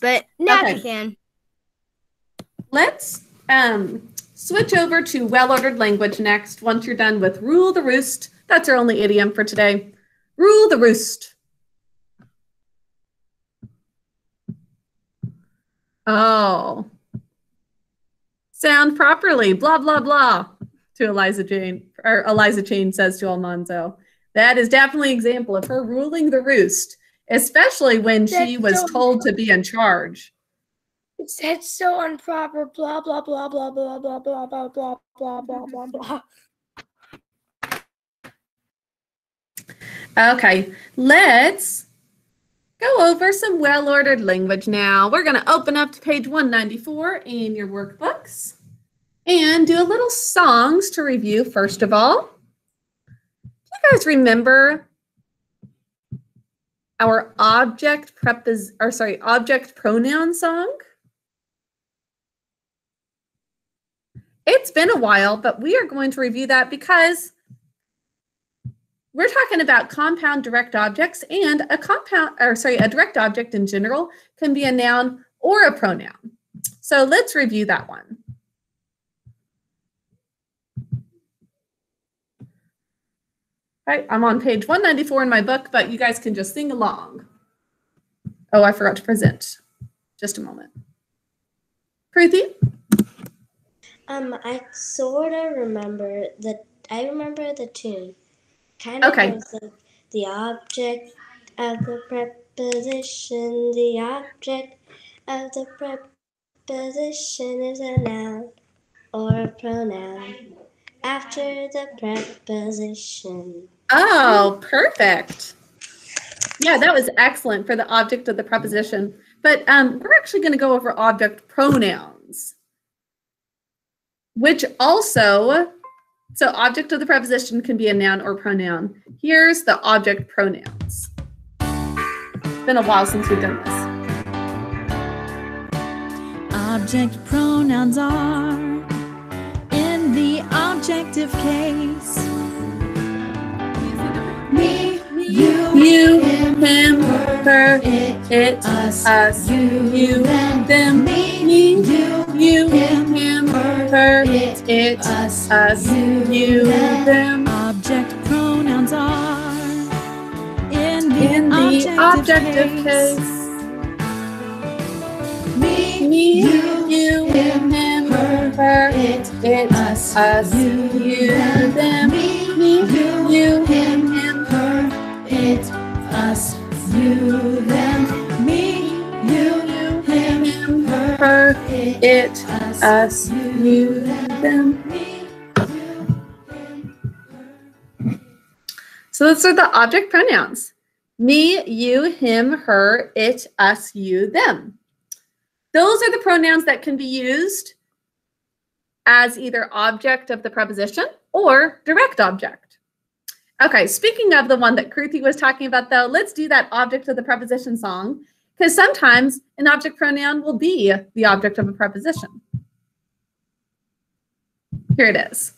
But now Okay. she can. Let's um, switch over to well-ordered language next. Once you're done with rule the roost, that's our only idiom for today. Rule the roost. Oh. Sound properly, blah, blah, blah, to Eliza Jane, or Eliza Jane says to Almanzo. That is definitely an example of her ruling the roost, especially when she was so told to be in charge. That's so improper. Blah blah blah blah blah blah blah blah blah blah blah blah blah. Okay, let's go over some well ordered language now. We're going to open up to page 194 in your workbooks and do a little songs to review first of all. Do you guys remember our object prepos or sorry, object pronoun song? It's been a while, but we are going to review that because we're talking about compound direct objects and a compound or sorry a direct object in general can be a noun or a pronoun so let's review that one right i'm on page 194 in my book but you guys can just sing along oh i forgot to present just a moment Kruthi? Um, I sort of remember the. I remember the tune. Kind of Okay. goes like the object of the preposition. The object of the preposition is a noun or a pronoun after the preposition. Oh, perfect. Yeah, that was excellent for the object of the preposition. But um, we're actually going to go over object pronouns, which also, so object of the preposition can be a noun or pronoun. Here's the object pronouns. It's been a while since we've done this. Object pronouns are in the objective case. You, You, him, him, her, it, it, us, us, you, you, them, them, me, me, you, you, him, him, her, it, it, us, us, you, you, them. Object pronouns are in the, In the objective case. case. Me, Me, you, you, him, him, her, her, it, it, us, us, you, you, them, me, you, you, him, him, her, it, us, you, them, me, you, him, her, her, it, us, you, them. me, you, him, So those are the object pronouns. Me, you, him, her, it, us, you, them. Those are the pronouns that can be used as either object of the preposition or direct object. Okay, speaking of the one that Kruthi was talking about though, let's do that object of the preposition song because sometimes an object pronoun will be the object of a preposition. Here it is.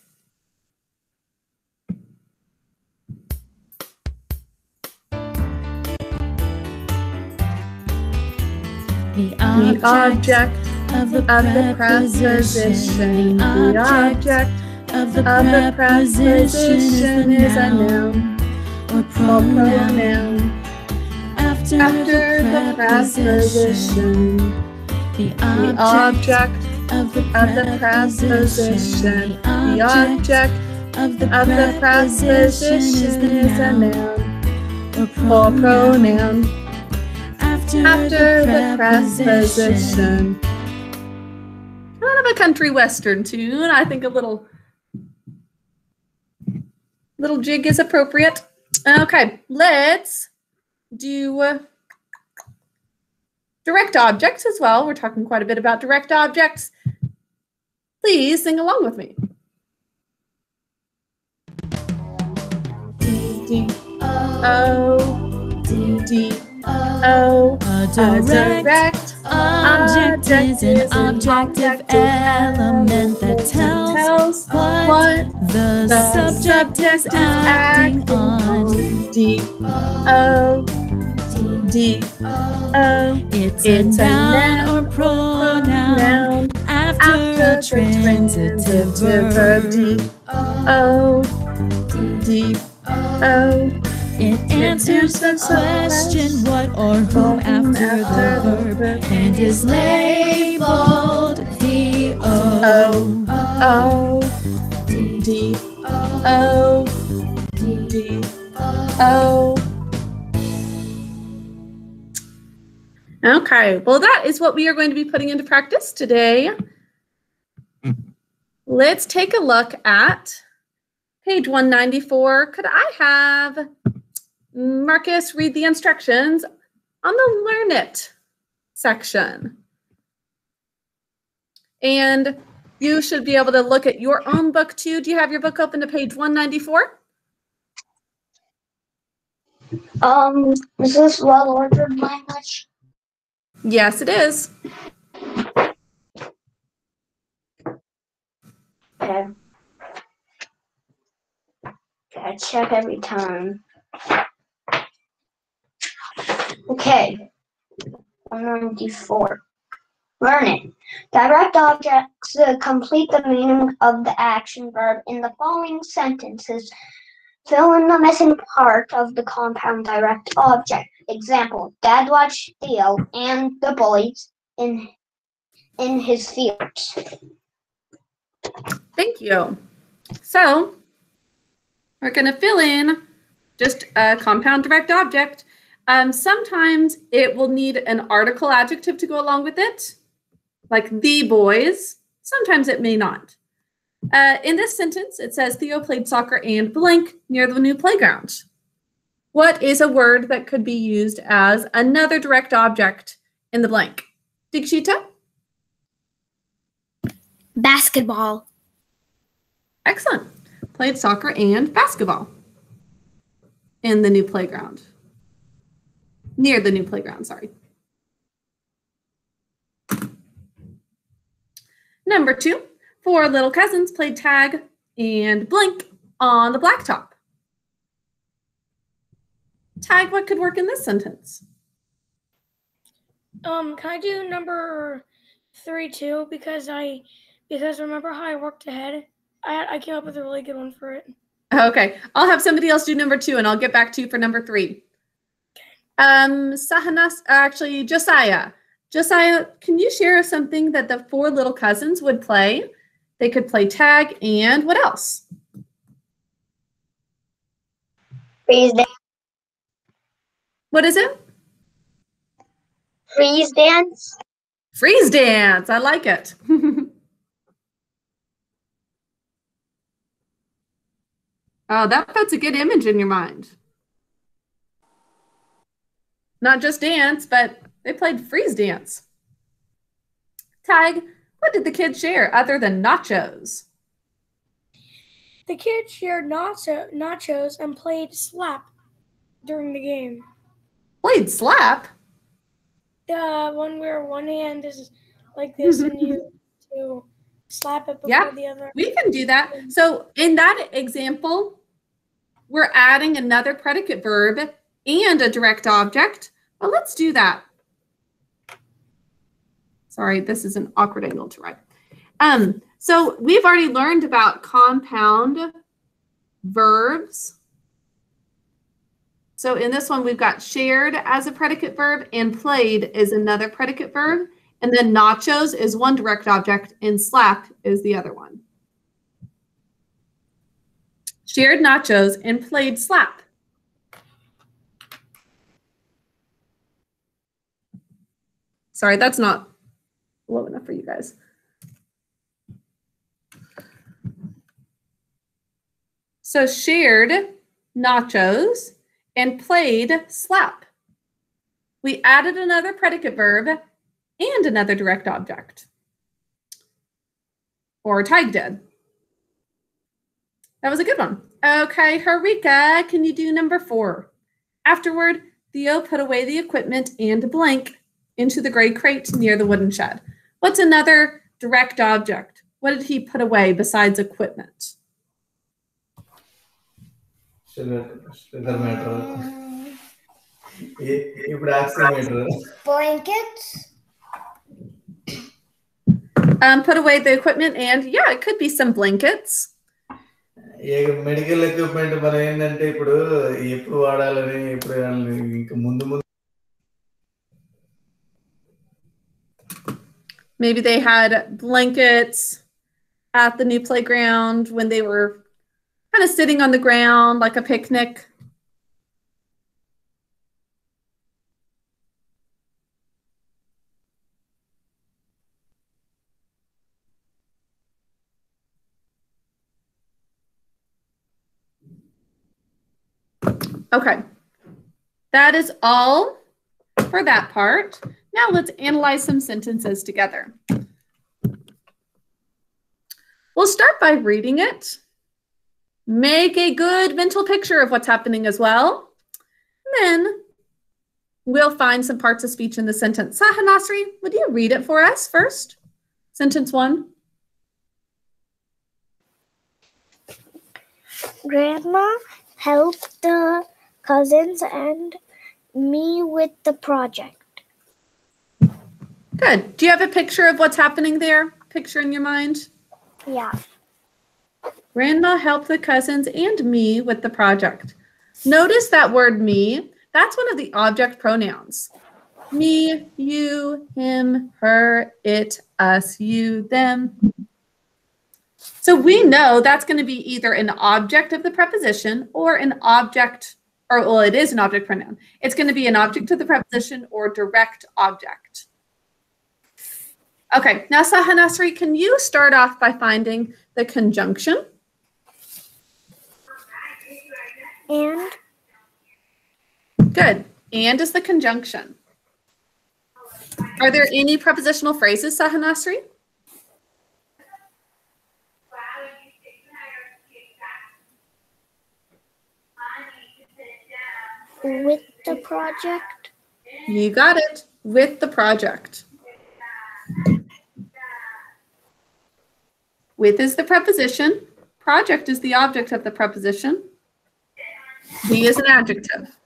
The The object of the of the preposition. The object of the of the preposition is a noun or pronoun. After, After the preposition, the object of the preposition, the object of the preposition is a noun or pronoun. After, the preposition. Kind of a country western tune. I think a little little jig is appropriate. Okay, let's do uh, direct objects as well. We're talking quite a bit about direct objects. Please sing along with me. D O D O a direct direct object is an objective element that tells what what the the subject is acting on. D O D O. It's, It's a noun or pronoun noun after, transitive verb. verb. D O. D O It answers the question what or whom after the verb and is labeled the O. O D O D O. Okay, well, that is what we are going to be putting into practice today. Let's take a look at page 194. Could I have Marcus read the instructions on the Learn It section? And you should be able to look at your own book too. Do you have your book open to page 194? Um, is this well ordered language? Yes, it is. Okay. I check every time. Okay. 194. Learn it. Direct objects uh, complete the meaning of the action verb in the following sentences. Fill in the missing part of the compound direct object. Example: Dad watched Theo and the bullies in in his fields. Thank you. So we're going to fill in just a compound direct object. Um, sometimes it will need an article adjective to go along with it, like the boys. Sometimes it may not. Uh, in this sentence, it says Theo played soccer and blank near the new playground. What is a word that could be used as another direct object in the blank? Dikshita? Basketball. Excellent. Played soccer and basketball in the new playground. Near the new playground, sorry. Number two, four little cousins played tag and blink on the blacktop. Tag, what could work in this sentence? Um, can I do number three too? Because I, because remember how I worked ahead? I I came up with a really good one for it. Okay, I'll have somebody else do number two and I'll get back to you for number three. Um, Sahanas, actually, Josiah. Josiah, can you share something that the four little cousins would play? They could play tag and what else? Freeze dance. What is it? Freeze dance. Freeze dance. I like it. oh, that puts a good image in your mind. Not just dance, but they played freeze dance. Tag, what did the kids share other than nachos? The kids shared nacho, nachos and played slap during the game. Played slap? The one where one hand is like this and you to slap it before Yeah, the other. We can do that. So in that example, we're adding another predicate verb and a direct object. Well, let's do that. Sorry, this is an awkward angle to write. Um, so we've already learned about compound verbs. So in this one, we've got shared as a predicate verb and played is another predicate verb. And then nachos is one direct object and slap is the other one. Shared nachos and played slap. Sorry, that's not low enough for you guys. So shared nachos and played slap. We added another predicate verb and another direct object. Or Tig did. That was a good one. Okay, Harika, can you do number four? Afterward, Theo put away the equipment and blank into the gray crate near the wooden shed. What's another direct object? What did he put away besides equipment? Sugar sugar metre ఇప్పుడు oximeter Blankets. Um, put away the equipment and yeah, it could be some blankets. Medical equipment మనం ఏంటంటే ఇప్పుడు ఎప్పుడు వాడాలని ఎప్పుడు వాడాలని ఇంకా ముందు ముందు Maybe they had blankets at the new playground when they were kind of sitting on the ground like a picnic. Okay, that is all for that part. Now let's analyze some sentences together. We'll start by reading it. Make a good mental picture of what's happening as well. And then we'll find some parts of speech in the sentence. Sahanasri, would you read it for us first? Sentence one. Grandma helped the cousins and me with the project. Good. Do you have a picture of what's happening there? Picture in your mind? Yeah. Grandma helped the cousins and me with the project. Notice that word me. That's one of the object pronouns. Me, you, him, her, it, us, you, them. So we know that's going to be either an object of the preposition or an object, or well, it is an object pronoun. It's going to be an object of the preposition or direct object. Okay, now Hanasri, can you start off by finding the conjunction? And Good. And is the conjunction. Are there any prepositional phrases, Sahanasri? with the project. You got it. With the project. With is the preposition. Project is the object of the preposition. The is an adjective.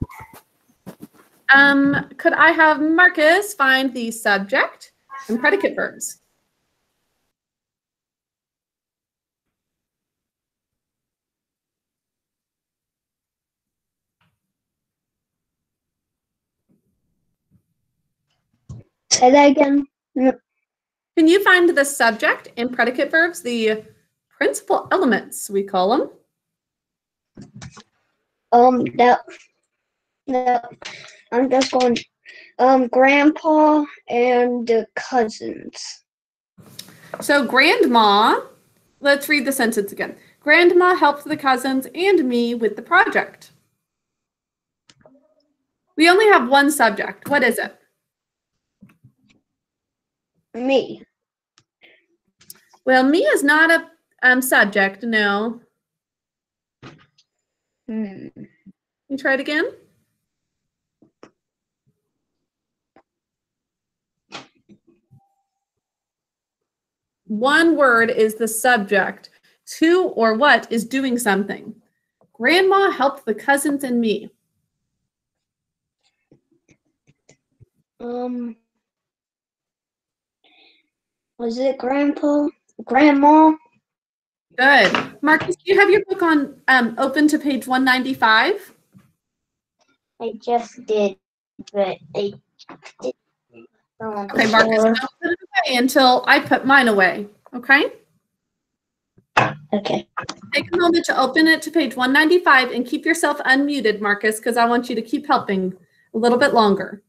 Um, could I have Marcus find the subject and predicate verbs? Say that again. Can you find the subject and predicate verbs, the principal elements, we call them? Um, that, that I'm just going. Um, grandpa and the cousins. So grandma, let's read the sentence again. Grandma helped the cousins and me with the project. We only have one subject. What is it? Me. Well, me is not a um, subject, no. Hmm. You try it again? One word is the subject. Who or what is doing something. Grandma helped the cousins and me. Um. Was it grandpa? Grandma? Good. Marcus, do you have your book on um, open to page 195? I just did, but I did. um, Okay, Marcus, don't put it away until I put mine away. Okay? Okay. Take a moment to open it to page 195 and keep yourself unmuted, Marcus, because I want you to keep helping a little bit longer.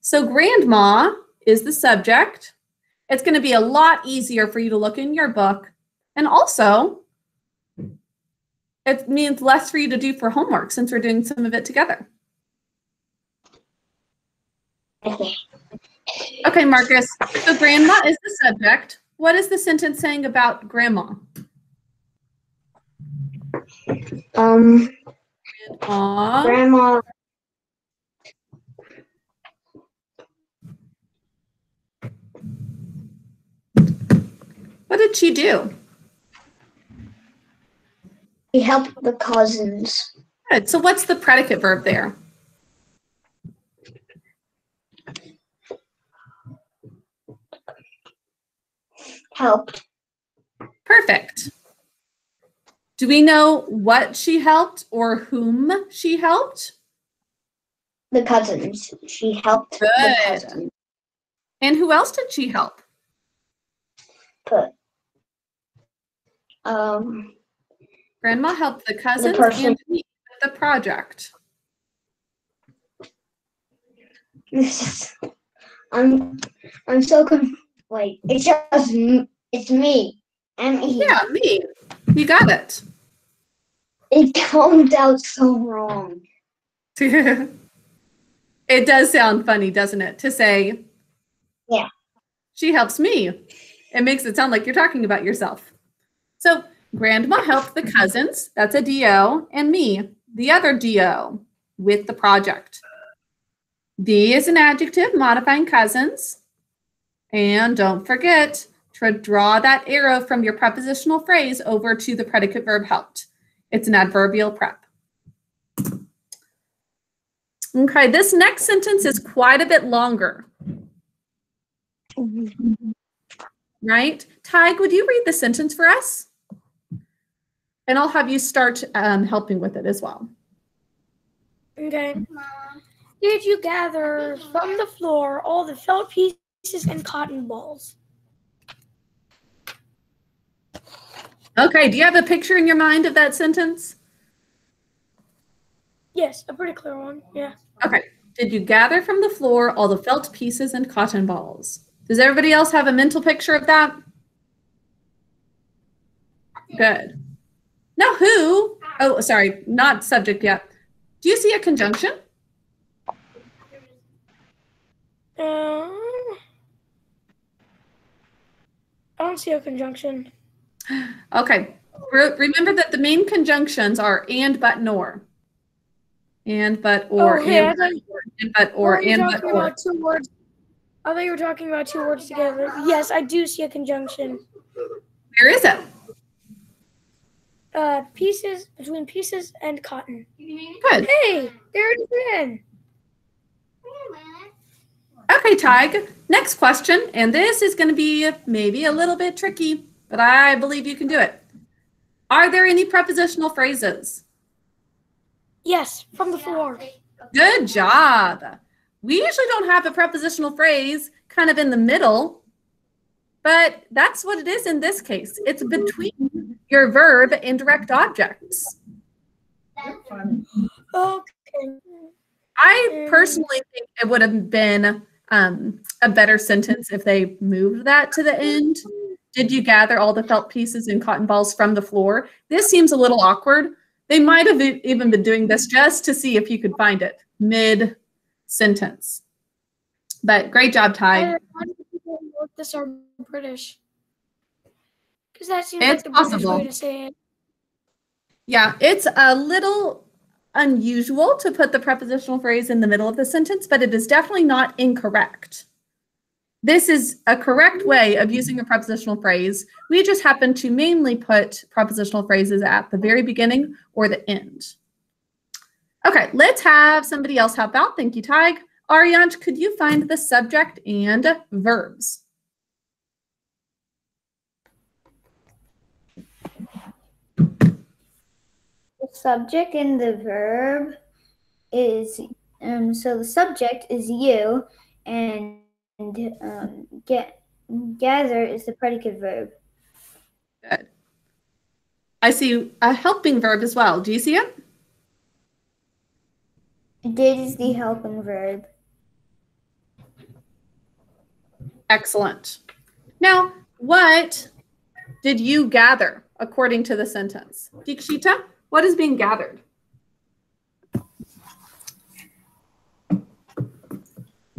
So, grandma is the subject. It's going to be a lot easier for you to look in your book. And also, it means less for you to do for homework since we're doing some of it together. Okay. Okay, Marcus. So, grandma is the subject. What is the sentence saying about grandma? Um, Grandma. grandma. What did she do? He helped the cousins. Good. So, what's the predicate verb there? Helped Perfect. Do we know what she helped or whom she helped? the cousins. She helped the Good. cousins. And who else did she help? Put. Um, Grandma helped the cousins person- and me with the project. this is. I'm. I'm so conf- Wait, it's just. It's me. And. Yeah, me. You got it. It comes out so wrong. it does sound funny, doesn't it? To say, Yeah. she helps me. It makes it sound like you're talking about yourself. So, grandma helped the cousins, that's a DO, and me, the other DO, with the project. The is an adjective modifying cousins. And don't forget to draw that arrow from your prepositional phrase over to the predicate verb helped. It's an adverbial prep. Okay, this next sentence is quite a bit longer, mm-hmm. right? Tig, would you read the sentence for us? And I'll have you start um, helping with it as well. Okay. Did you gather from the floor all the felt pieces and cotton balls? Okay, do you have a picture in your mind of that sentence? Yes, a pretty clear one. Yeah. Okay. Did you gather from the floor all the felt pieces and cotton balls? Does everybody else have a mental picture of that? Good. Now, who? Oh, sorry, not subject yet. Do you see a conjunction? Um, I don't see a conjunction. Okay. Re- Remember that the main conjunctions are and, but, nor. And, but, or, Oh, yeah, and, but, or, and, but, or, you and, but, talking or. about two words? I thought you were talking about two words together. Yes, I do see a conjunction. Where is it? Uh, pieces between pieces and cotton. Good. Hey, there it is again. Okay, Tig. Next question, and this is going to be maybe a little bit tricky, but I believe you can do it. Are there any prepositional phrases? Yes, from the floor. Good job. We usually don't have a prepositional phrase kind of in the middle, but that's what it is in this case. It's between your verb indirect objects. Okay. I personally think it would have been um, a better sentence if they moved that to the end. Did you gather all the felt pieces and cotton balls from the floor? This seems a little awkward. They might have even been doing this just to see if you could find it mid sentence. But great job, Ty. This are British? Because that seems It's like the possible. way to say it. Yeah, it's a little unusual to put the prepositional phrase in the middle of the sentence, but it is definitely not incorrect. This is a correct way of using a prepositional phrase. We just happen to mainly put prepositional phrases at the very beginning or the end. Okay, let's have somebody else help out. Thank you, Tig. Ariane, could you find the subject and verbs? Subject and the verb is um so the subject is you and um get gather is the predicate verb. Good. I see a helping verb as well. Do you see it? Did is the helping verb. Excellent. Now, what did you gather according to the sentence? Dikshita, what is being gathered?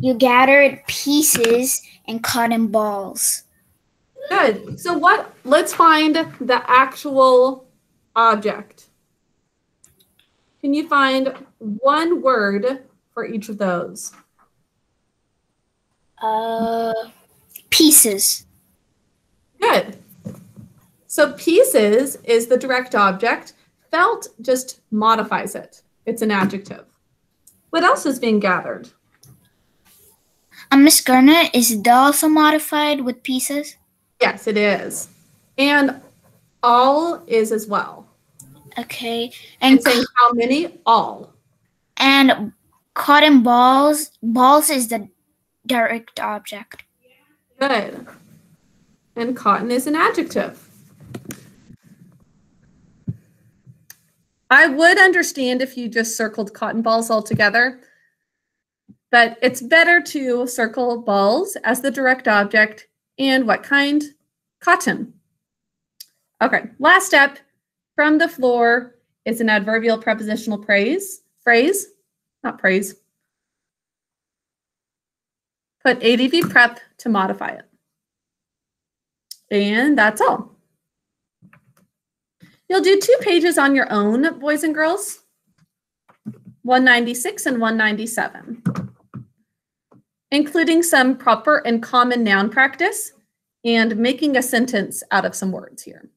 You gathered pieces and cotton balls. Good. So what let's find the actual object. Can you find one word for each of those? Uh, pieces. Good. So pieces is the direct object. Felt just modifies it. It's an adjective. What else is being gathered? Um, Miss Gardner, is the also modified with pieces? Yes, it is. And all is as well. Okay. And, And saying how many? All. and cotton balls. Balls is the direct object. Good. And cotton is an adjective. I would understand if you just circled cotton balls altogether, but it's better to circle balls as the direct object and what kind? Cotton. Okay, last step from the floor is an adverbial prepositional praise, phrase, not praise. Put ADV prep to modify it. And that's all. You'll do two pages on your own, boys and girls. 196 and 197, including some proper and common noun practice and making a sentence out of some words here.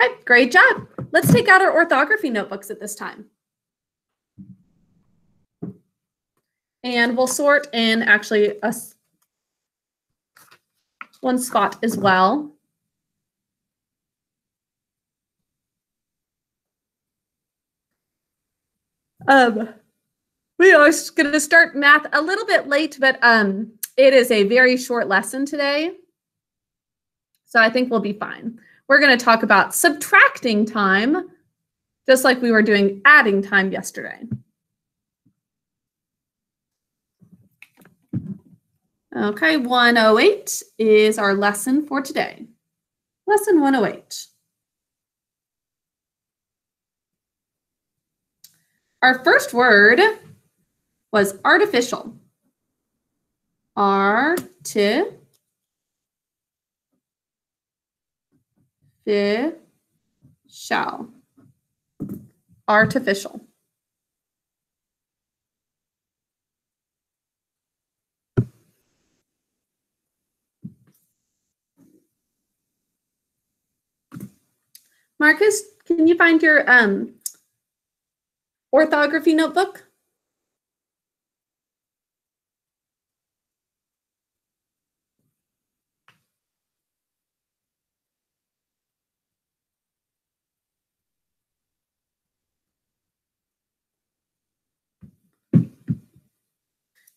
Okay, great job. Let's take out our orthography notebooks at this time. And we'll sort in actually a one spot as well. Um, we are going to start math a little bit late, but um, it is a very short lesson today. So I think we'll be fine. We're going to talk about subtracting time, just like we were doing adding time yesterday. Okay, 108 is our lesson for today. Lesson 108. Our first word was artificial. Arti shall. Artificial. Marcus, can you find your um, orthography notebook?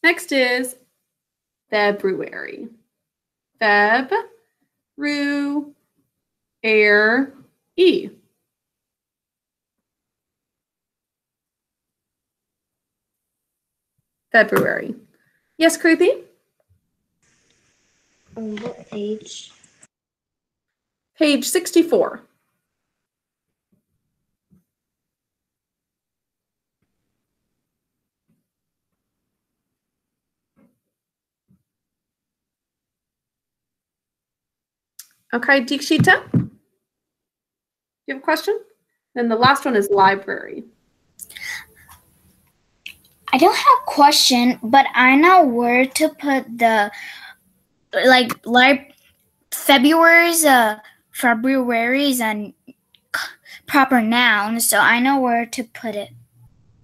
Next is February. Feb, ru, air, e. February. Yes, Kruthi? On what page? Page 64. Okay, Dikshita? You have a question? Then the last one is library. I don't have a question, but I know where to put the like like February's uh February's and proper noun, so I know where to put it.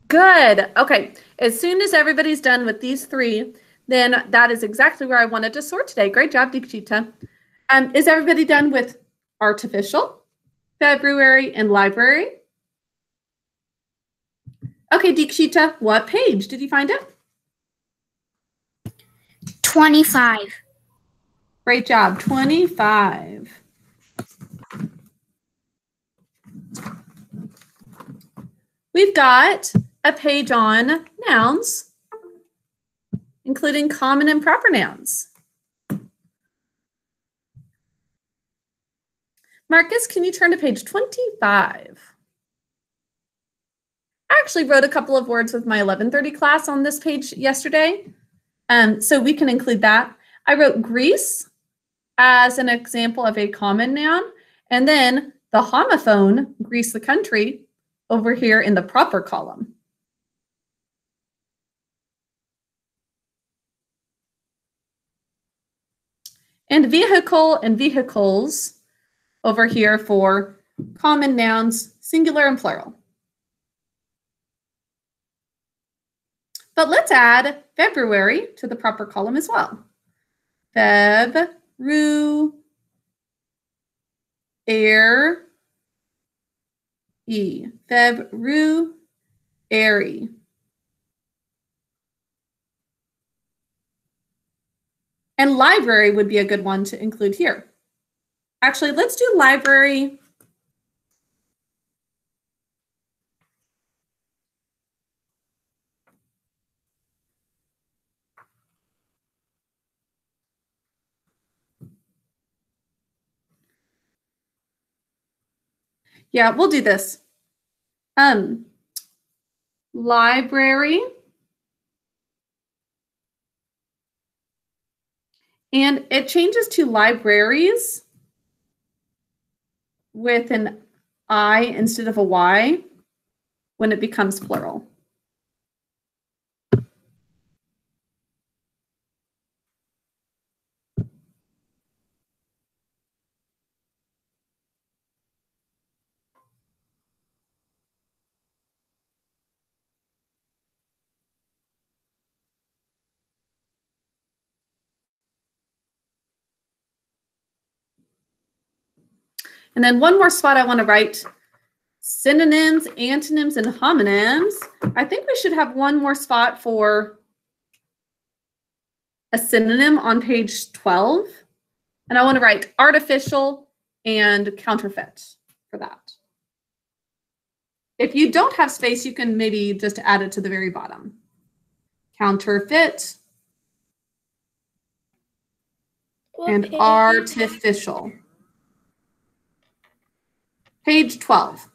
Good. Okay. As soon as everybody's done with these three, then that is exactly where I wanted to sort today. Great job, Dikshita. Um, is everybody done with artificial, February, and library? Okay, Deekshita, what page did you find it? 25. Great job. 25. We've got a page on nouns, including common and proper nouns. Marcus, can you turn to page 25? I actually wrote a couple of words with my 1130 class on this page yesterday, um, so we can include that. I wrote Greece as an example of a common noun, and then the homophone, Greece the country, over here in the proper column. And vehicle and vehicles over here for common nouns, singular and plural. But let's add February to the proper column as well. Feb, ru, air, e. Feb, ru, airy. And library would be a good one to include here. Actually, let's do library. Yeah, we'll do this. Um, library. And it changes to libraries with an I instead of a Y when it becomes plural. And then one more spot I want to write synonyms, antonyms, and homonyms. I think we should have one more spot for a synonym on page 12. And I want to write artificial and counterfeit for that. If you don't have space, you can maybe just add it to the very bottom. Counterfeit and page? artificial. Page 12.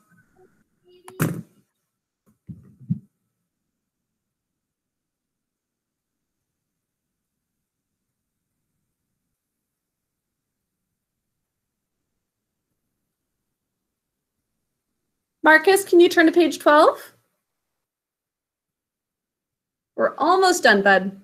Marcus, can you turn to page 12? We're almost done, bud.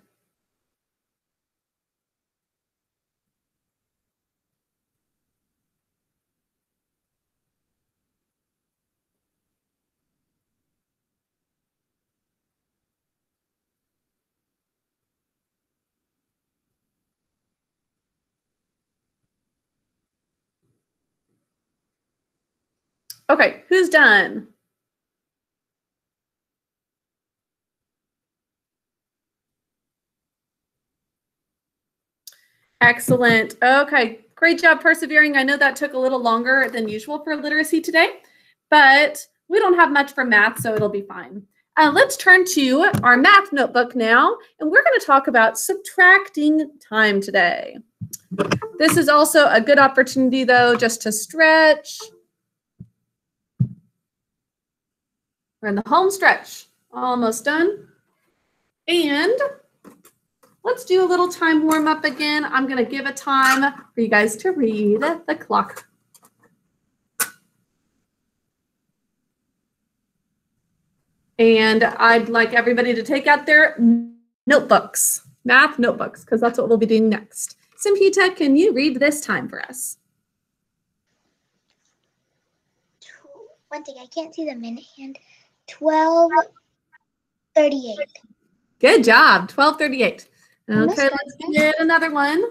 Okay, who's done? Excellent. Okay, great job persevering. I know that took a little longer than usual for literacy today, but we don't have much for math, so it'll be fine. Uh, let's turn to our math notebook now, and we're going to talk about subtracting time today. This is also a good opportunity, though, just to stretch. We're in the home stretch, almost done. And let's do a little time warm up again. I'm going to give a time for you guys to read the clock. And I'd like everybody to take out their notebooks, math notebooks, because that's what we'll be doing next. Simpita, can you read this time for us? One thing, I can't see the minute hand. 1238. Good job, 1238. Miss Okay, let's get another one.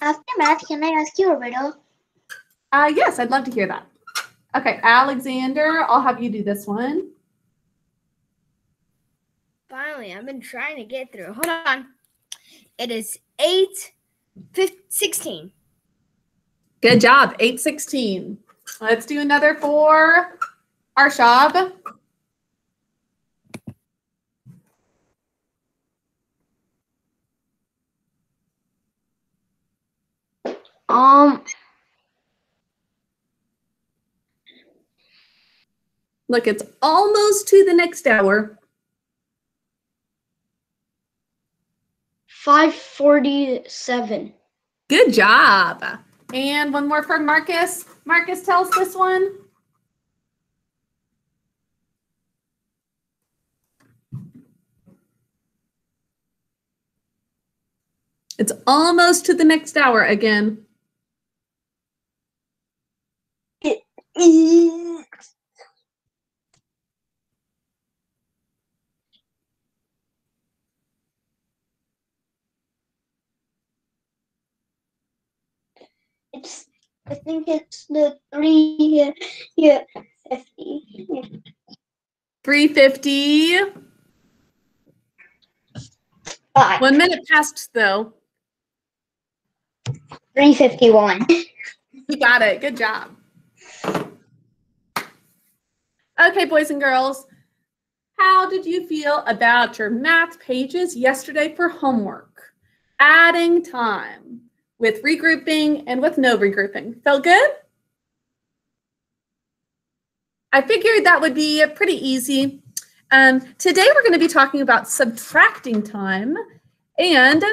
After math, can I ask you a riddle? Uh, yes, I'd love to hear that. Okay, Alexander, I'll have you do this one. Finally, I've been trying to get through. Hold on. It is 8 fif- 16. Good job. 816. Let's do another for Arshab. Um, Look, it's almost to the next hour. five forty-seven. Good job. And one more for Marcus. Marcus, tell us this one. It's almost to the next hour again. It's, I think it's the three, yeah, fifty. 350. Five. One minute passed though. Three fifty-one. You got it. Good job. Okay, boys and girls, how did you feel about your math pages yesterday for homework? Adding time with regrouping and with no regrouping. Felt good? I figured that would be pretty easy. Um, today we're going to be talking about subtracting time and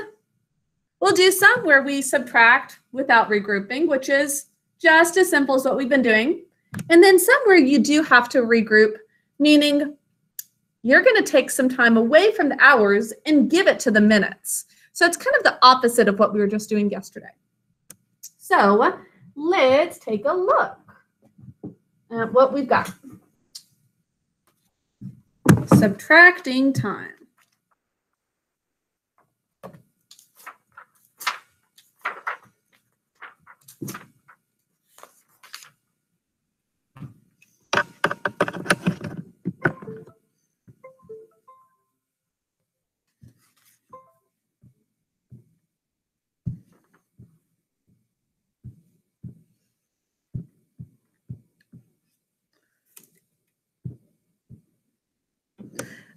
we'll do some where we subtract without regrouping, which is just as simple as what we've been doing. And then somewhere you do have to regroup, meaning you're going to take some time away from the hours and give it to the minutes. So it's kind of the opposite of what we were just doing yesterday. So let's take a look at what we've got. Subtracting time.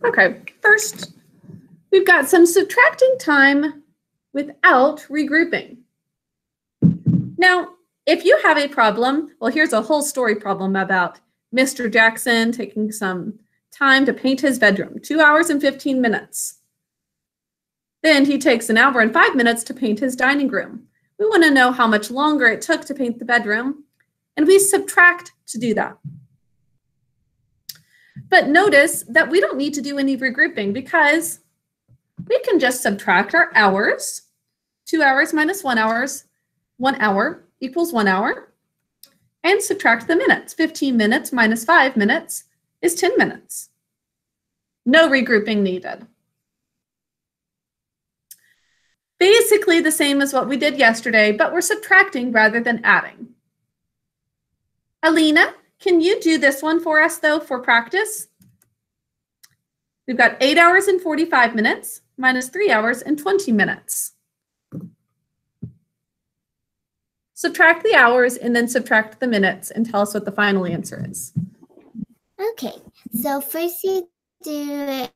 Okay, first, we've got some subtracting time without regrouping. Now, if you have a problem, well, here's a whole story problem about Mr. Jackson taking some time to paint his bedroom, two hours and 15 minutes. Then he takes an hour and five minutes to paint his dining room. We want to know how much longer it took to paint the bedroom, and we subtract to do that. But notice that we don't need to do any regrouping because we can just subtract our hours. Two hours minus one hours, one hour equals one hour. And subtract the minutes. 15 minutes minus five minutes is 10 minutes. No regrouping needed. Basically the same as what we did yesterday, but we're subtracting rather than adding. Alina, can you do this one for us though for practice? We've got eight hours and 45 minutes minus three hours and 20 minutes. Subtract the hours and then subtract the minutes and tell us what the final answer is. Okay, so first you do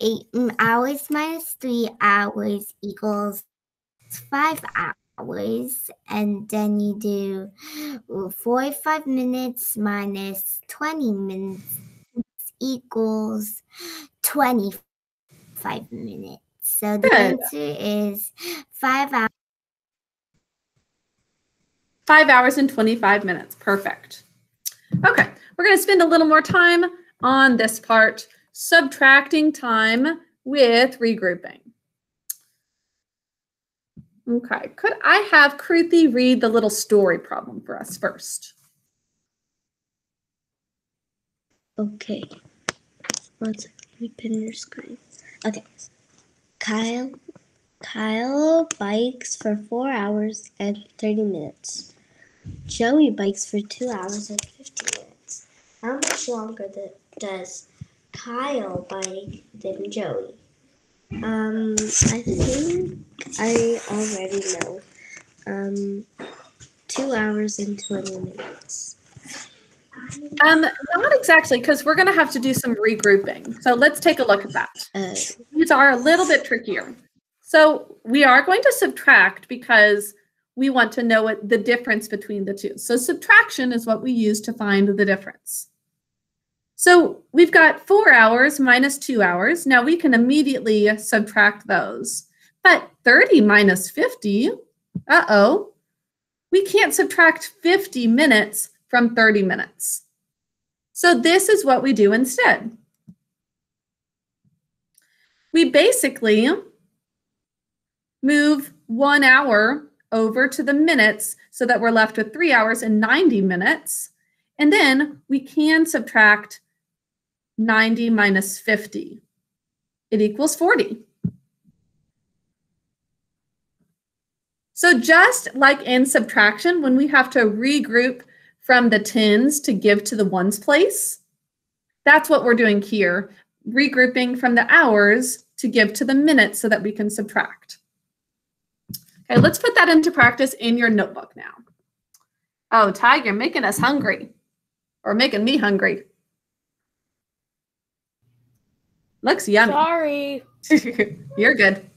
eight hours minus three hours equals five hours, and then you do 45 minutes minus 20 minutes equals 25 minutes. So the Good. answer is five hours. Five hours and 25 minutes. Perfect. Okay, we're going to spend a little more time on this part, subtracting time with regrouping. Okay, could I have Kruthi read the little story problem for us first? Okay. Let me pin your screen. Okay. Kyle Kyle bikes for four hours and 30 minutes. Joey bikes for two hours and 50 minutes. How much longer does Kyle, bike than Joey. Um, I think I already know. Um, two hours and 20 minutes. Um, not exactly, because we're going to have to do some regrouping. So let's take a look at that. Uh, These are a little bit trickier. So we are going to subtract because we want to know what the difference between the two. So subtraction is what we use to find the difference. So we've got four hours minus two hours. Now we can immediately subtract those. But 30 minus 50, uh-oh, we can't subtract 50 minutes from 30 minutes. So this is what we do instead. We basically move one hour over to the minutes so that we're left with three hours and 90 minutes. And then we can subtract 90 minus 50. It equals 40. So just like in subtraction, when we have to regroup from the tens to give to the ones place, that's what we're doing here, regrouping from the hours to give to the minutes so that we can subtract. Okay, let's put that into practice in your notebook now. Oh, Ty, you're making us hungry or making me hungry. Looks yummy. Sorry. You're good.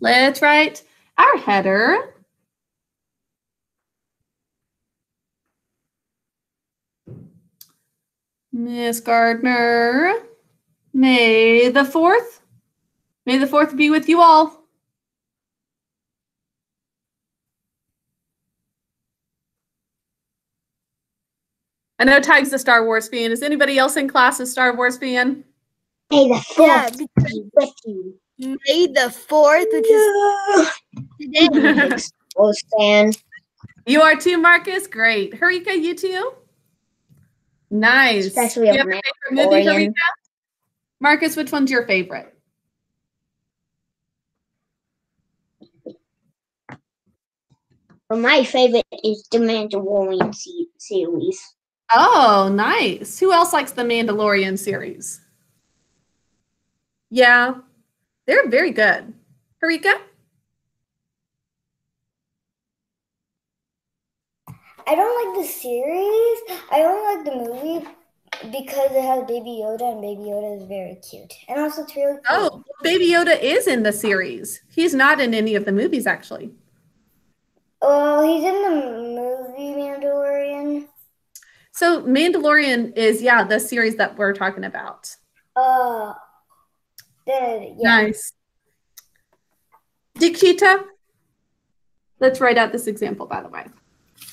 Let's write our header. Miss Gardner, May the 4th. May the 4th be with you all. I know Tag's a Star Wars fan. Is anybody else in class a Star Wars fan? May the Yeah, fourth be with you. May the 4th, which is today. Those fans. You are too, Marcus. Great. Harika, you too? Nice. Especially you of have a favorite movie, Mandalorian. Harika? Marcus, which one's your favorite? Well, my favorite is the Mandalorian series. Oh, nice. Who else likes the Mandalorian series? Yeah, they're very good. Harika? I don't like the series. I only like the movie because it has Baby Yoda, and Baby Yoda is very cute. And also, it's really cool. Oh, Baby Yoda is in the series. He's not in any of the movies, actually. Well, he's in the movie Mandalorian. So Mandalorian is, yeah, the series that we're talking about. Uh, the, yeah. Nice. Dikita, let's write out this example, by the way.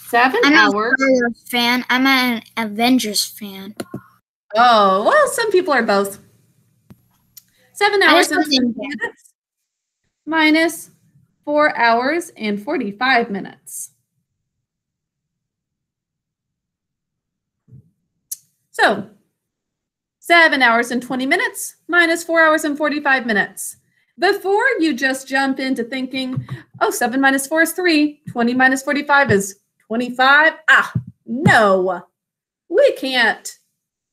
7 I'm a Star hours. Wars fan. I'm an Avengers fan. Oh, well, some people are both. Seven hours and put in 40 minutes minus four hours and 45 minutes. So, seven hours and 20 minutes minus four hours and 45 minutes. Before you just jump into thinking, oh, seven minus four is three, 20 minus 45 is 25. Ah, no, we can't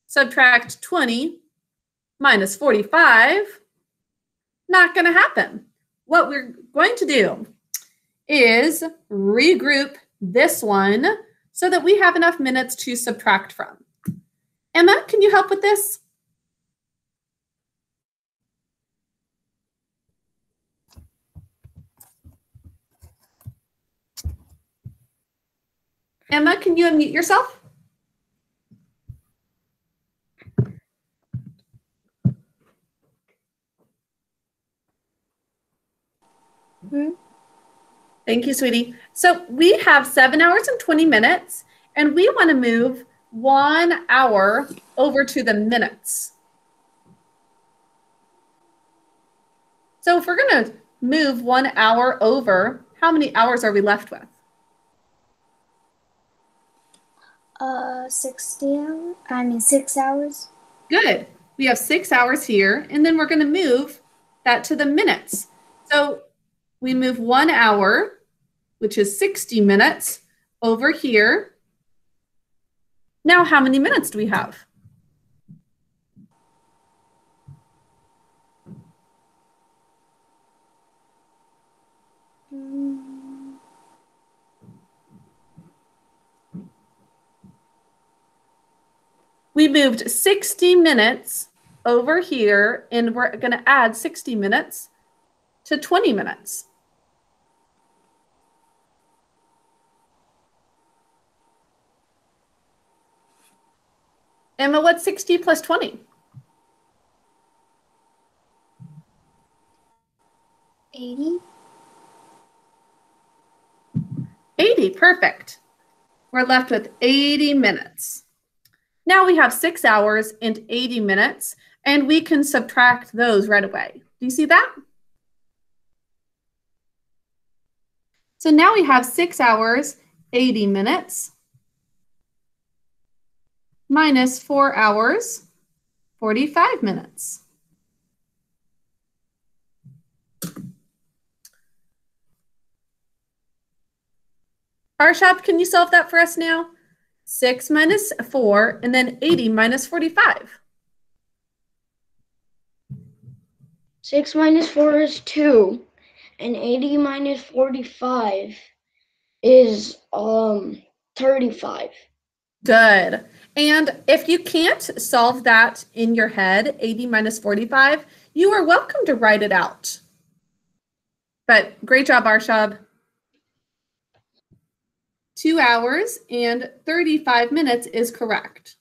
subtract 20 minus 45. Not going to happen. What we're going to do is regroup this one so that we have enough minutes to subtract from. Emma, can you help with this? Emma, can you unmute yourself? Hmm. Thank you, sweetie. So we have seven hours and 20 minutes, and we want to move one hour over to the minutes. So if we're going to move one hour over, how many hours are we left with? Uh, 60? I mean, six hours. Good. We have six hours here, and then we're going to move that to the minutes. So we move one hour, which is 60 minutes, over here. Now, how many minutes do we have? We moved 60 minutes over here, and we're going to add 60 minutes to 20 minutes. Emma, what's 60 plus 20? 80. 80, perfect. We're left with 80 minutes. Now we have six hours and 80 minutes, and we can subtract those right away. Do you see that? So now we have six hours, 80 minutes, minus four hours, 45 minutes. Arshab, can you solve that for us now? 6 minus 4, and then 80 minus 45. 6 minus 4 is 2, and 80 minus 45 is um 35. Good. And if you can't solve that in your head, 80 minus 45, you are welcome to write it out. But great job, Arshab. Two hours and 35 minutes is correct.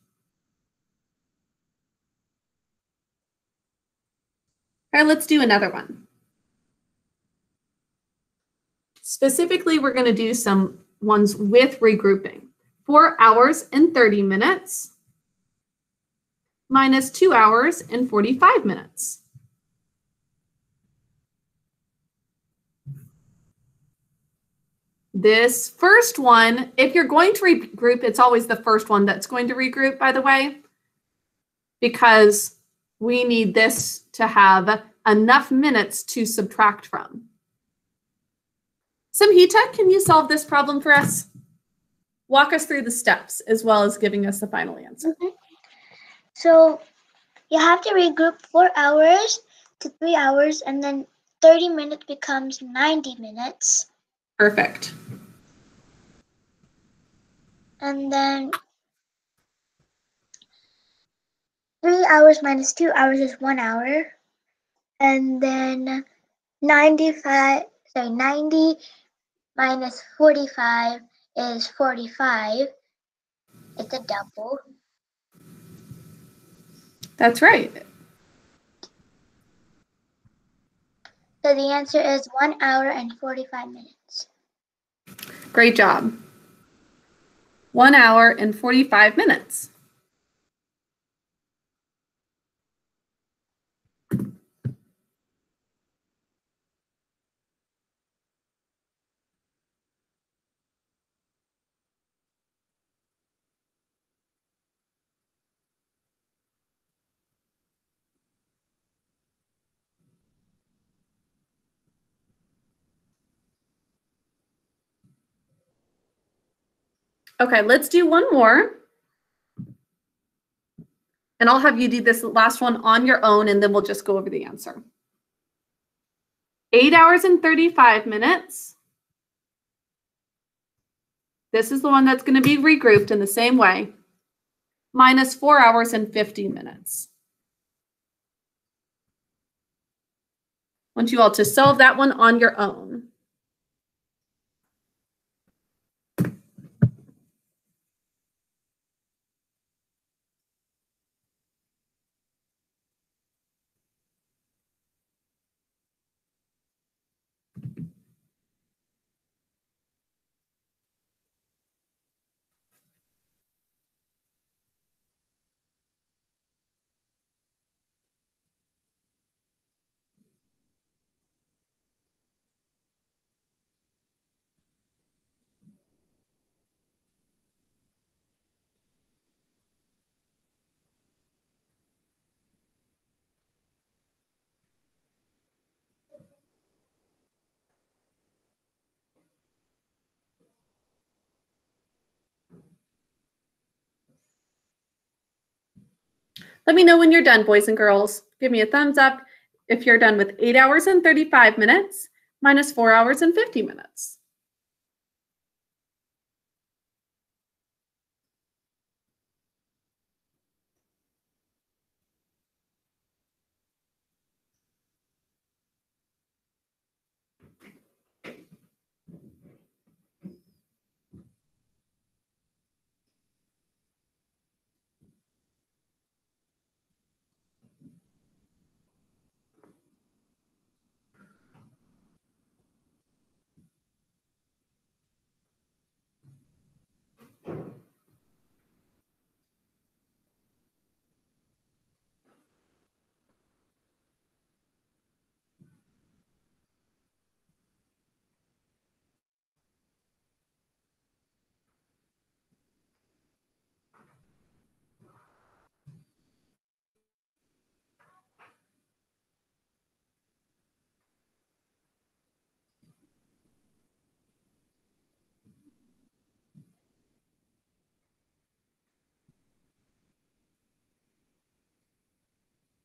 All right, let's do another one. Specifically, we're going to do some ones with regrouping. Four hours and 30 minutes minus two hours and 45 minutes. This first one, if you're going to regroup, it's always the first one that's going to regroup, by the way, because we need this to have enough minutes to subtract from. Samhita, can you solve this problem for us? Walk us through the steps as well as giving us the final answer. Okay. So you have to regroup four hours to three hours, and then 30 minutes becomes 90 minutes. Perfect. And then three hours minus two hours is one hour. And then 95, sorry, 90 minus 45 is 45. It's a double. That's right. So the answer is one hour and 45 minutes. Great job. One hour and 45 minutes. Okay, let's do one more. And I'll have you do this last one on your own, and then we'll just go over the answer. Eight hours and 35 minutes. This is the one that's going to be regrouped in the same way. Minus four hours and 50 minutes. I want you all to solve that one on your own. Let me know when you're done, boys and girls. Give me a thumbs up if you're done with 8 hours and 35 minutes minus 4 hours and 50 minutes.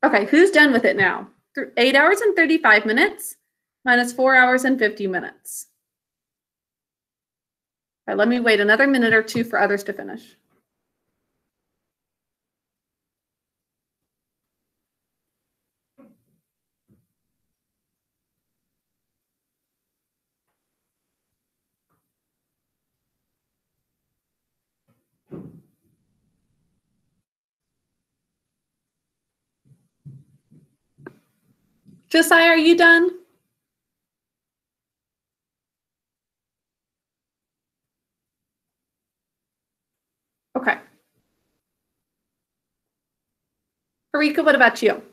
Okay, who's done with it now? Eight hours and 35 minutes minus four hours and 50 minutes. All right, let me wait another minute or two for others to finish. Josiah, are you done? Okay. Harika, what about you?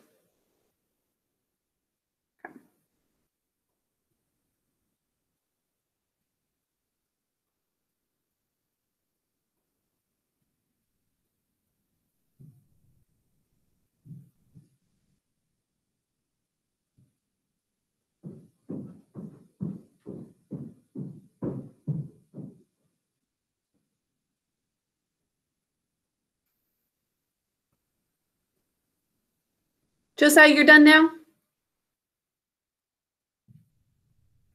Josiah, you're done now?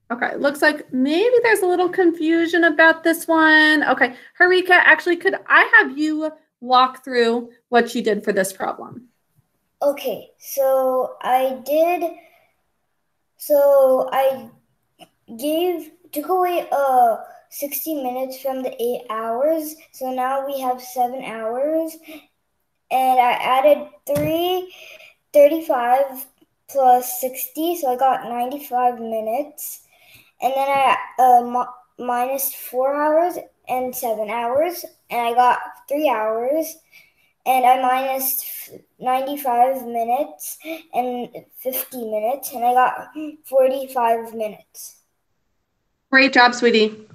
Okay, looks like maybe there's a little confusion about this one. Okay, Harika, actually, could I have you walk through what you did for this problem? Okay, so I did. So I gave took away uh 60 minutes from the eight hours. So now we have seven hours, and I added three 35 plus 60, so I got 95 minutes. And then I uh, mi- minus four hours and seven hours, and I got three hours. And I minus 95 minutes and 50 minutes, and I got 45 minutes. Great job, sweetie.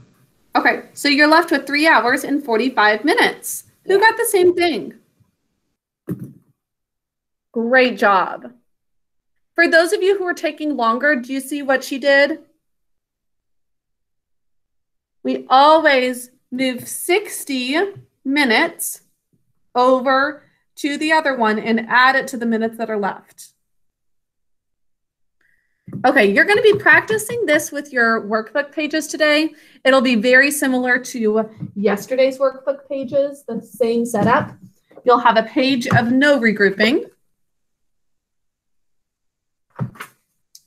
Okay, so you're left with three hours and 45 minutes. Who got the same thing? Great job. For those of you who are taking longer, do you see what she did? We always move 60 minutes over to the other one and add it to the minutes that are left. Okay, you're going to be practicing this with your workbook pages today. It'll be very similar to yesterday's workbook pages, the same setup. You'll have a page of no regrouping.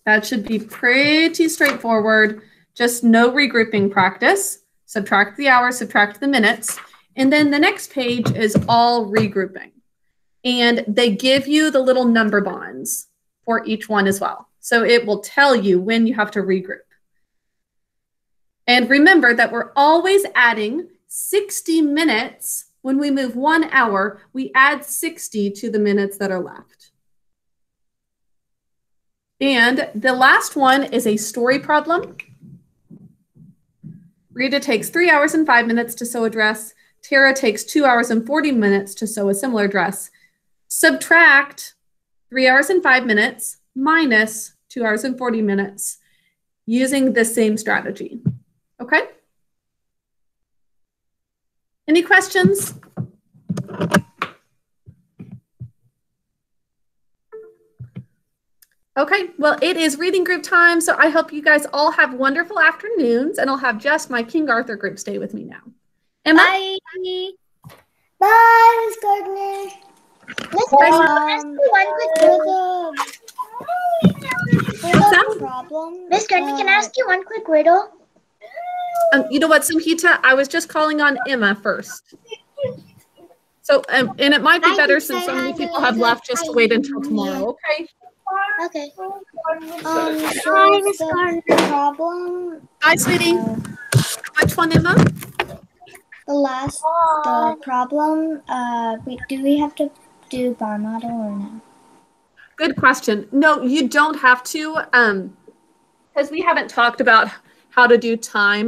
That should be pretty straightforward. Just no regrouping practice. Subtract the hours, subtract the minutes. And then the next page is all regrouping. And they give you the little number bonds for each one as well. So it will tell you when you have to regroup. And remember that we're always adding 60 minutes. When we move one hour, we add 60 to the minutes that are left. And the last one is a story problem. Rita takes three hours and five minutes to sew a dress. Tara takes two hours and 40 minutes to sew a similar dress. Subtract three hours and five minutes minus two hours and 40 minutes using the same strategy. Okay? Any questions? Okay, well, it is reading group time, so I hope you guys all have wonderful afternoons, and I'll have just my King Arthur group stay with me now. Emma? Bye. Bye, Miss Gardner. Miss Gardner, you one quick What's that? problem? Miss Gardner, can I ask you one quick riddle? Um, you know what, Samhita? I was just calling on Emma first. So, um, and it might be better since so many people have left just to wait until tomorrow, okay? Okay. Um, Hi, so Miss the problem, Hi, sweetie. Which one, Emma? the last, the problem, uh, we, do we have to do bar model or no? Good question. No, you don't have to, um, because we haven't talked about how to do time